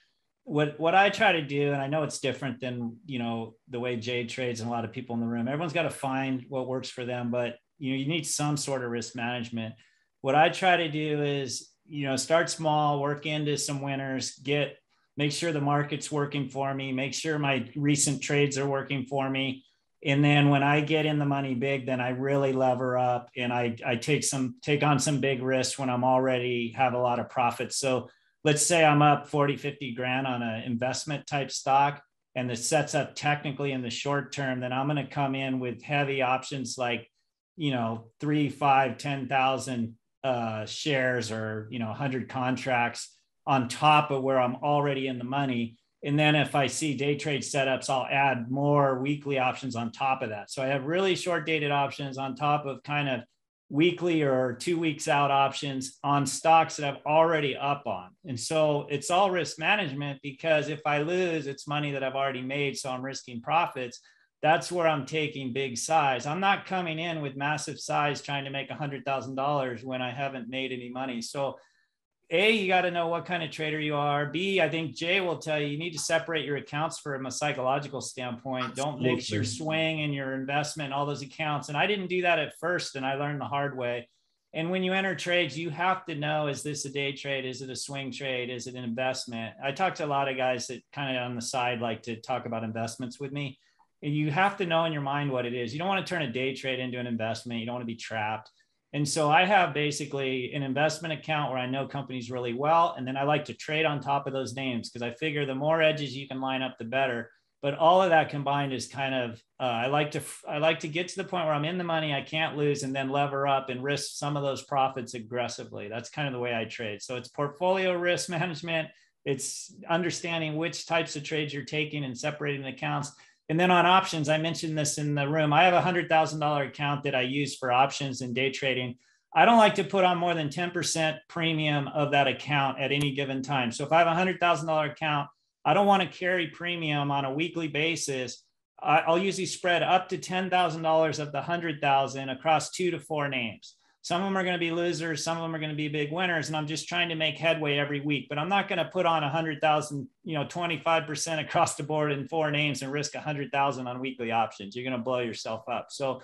What what I try to do, and I know it's different than you know the way Jay trades and a lot of people in the room. Everyone's got to find what works for them, but you know you need some sort of risk management. What I try to do is you know start small, work into some winners, get make sure the market's working for me, make sure my recent trades are working for me and then when i get in the money big then i really lever up and i i take some take on some big risks when i'm already have a lot of profits. So let's say i'm up 40 50 grand on an investment type stock and it sets up technically in the short term then i'm going to come in with heavy options like you know three five ten thousand uh, shares or you know 100 contracts on top of where i'm already in the money and then if I see day trade setups, I'll add more weekly options on top of that. So I have really short dated options on top of kind of weekly or two weeks out options on stocks that I'm already up on. And so it's all risk management because if I lose, it's money that I've already made. So I'm risking profits. That's where I'm taking big size. I'm not coming in with massive size trying to make $100,000 when I haven't made any money. So a, you got to know what kind of trader you are. B, I think Jay will tell you you need to separate your accounts from a psychological standpoint. Don't mix your swing and your investment, all those accounts. And I didn't do that at first, and I learned the hard way. And when you enter trades, you have to know is this a day trade? Is it a swing trade? Is it an investment? I talk to a lot of guys that kind of on the side like to talk about investments with me. And you have to know in your mind what it is. You don't want to turn a day trade into an investment. You don't want to be trapped. And so I have basically an investment account where I know companies really well. And then I like to trade on top of those names because I figure the more edges you can line up, the better. But all of that combined is kind of uh, I like to I like to get to the point where I'm in the money, I can't lose, and then lever up and risk some of those profits aggressively. That's kind of the way I trade. So it's portfolio risk management. It's understanding which types of trades you're taking and separating accounts and then on options, I mentioned this in the room. I have a hundred thousand dollar account that I use for options and day trading. I don't like to put on more than 10% premium of that account at any given time. So if I have a hundred thousand dollar account, I don't want to carry premium on a weekly basis. I'll usually spread up to $10,000 of the 100,000 across two to four names. Some of them are going to be losers. Some of them are going to be big winners. And I'm just trying to make headway every week, but I'm not going to put on a hundred thousand, you know, 25% across the board in four names and risk a hundred thousand on weekly options. You're going to blow yourself up. So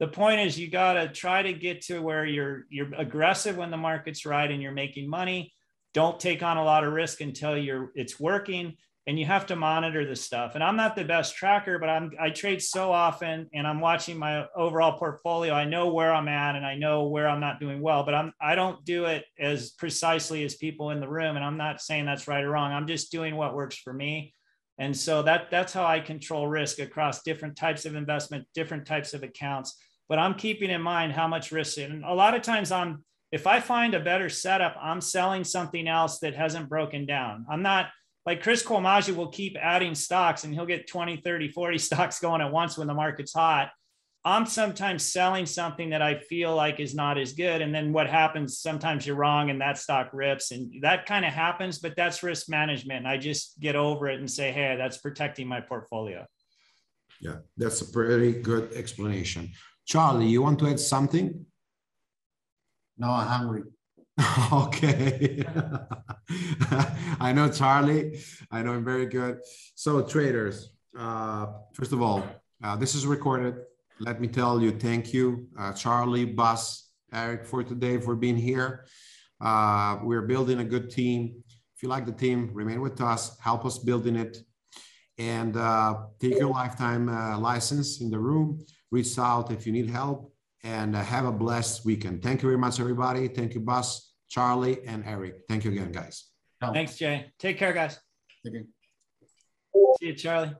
the point is you got to try to get to where you're, you're aggressive when the market's right and you're making money. Don't take on a lot of risk until you're, it's working and you have to monitor the stuff. And I'm not the best tracker, but I'm I trade so often and I'm watching my overall portfolio. I know where I'm at and I know where I'm not doing well, but I'm I don't do it as precisely as people in the room. And I'm not saying that's right or wrong. I'm just doing what works for me. And so that that's how I control risk across different types of investment, different types of accounts. But I'm keeping in mind how much risk. And a lot of times I'm if I find a better setup, I'm selling something else that hasn't broken down. I'm not like Chris Kullamägi will keep adding stocks and he'll get 20, 30, 40 stocks going at once when the market's hot. I'm sometimes selling something that I feel like is not as good. And then what happens, sometimes you're wrong and that stock rips and that kind of happens, but that's risk management. I just get over it and say, hey, that's protecting my portfolio. Yeah, that's a pretty good explanation. Charlie, you want to add something? No, I'm hungry. okay. I know Charlie. I know him very good. So traders, uh, first of all, uh, this is recorded let me tell you, thank you, uh, Charlie, Bas, Eric, for today, for being here. Uh, we're building a good team. If you like the team, remain with us, help us building it, and uh, take your lifetime uh, license in the room. Reach out if you need help, and have a blessed weekend. Thank you very much, everybody. Thank you, Bas, Charlie, and Eric. Thank you again, guys. Thanks, Jay. Take care, guys. Okay. See you, Charlie.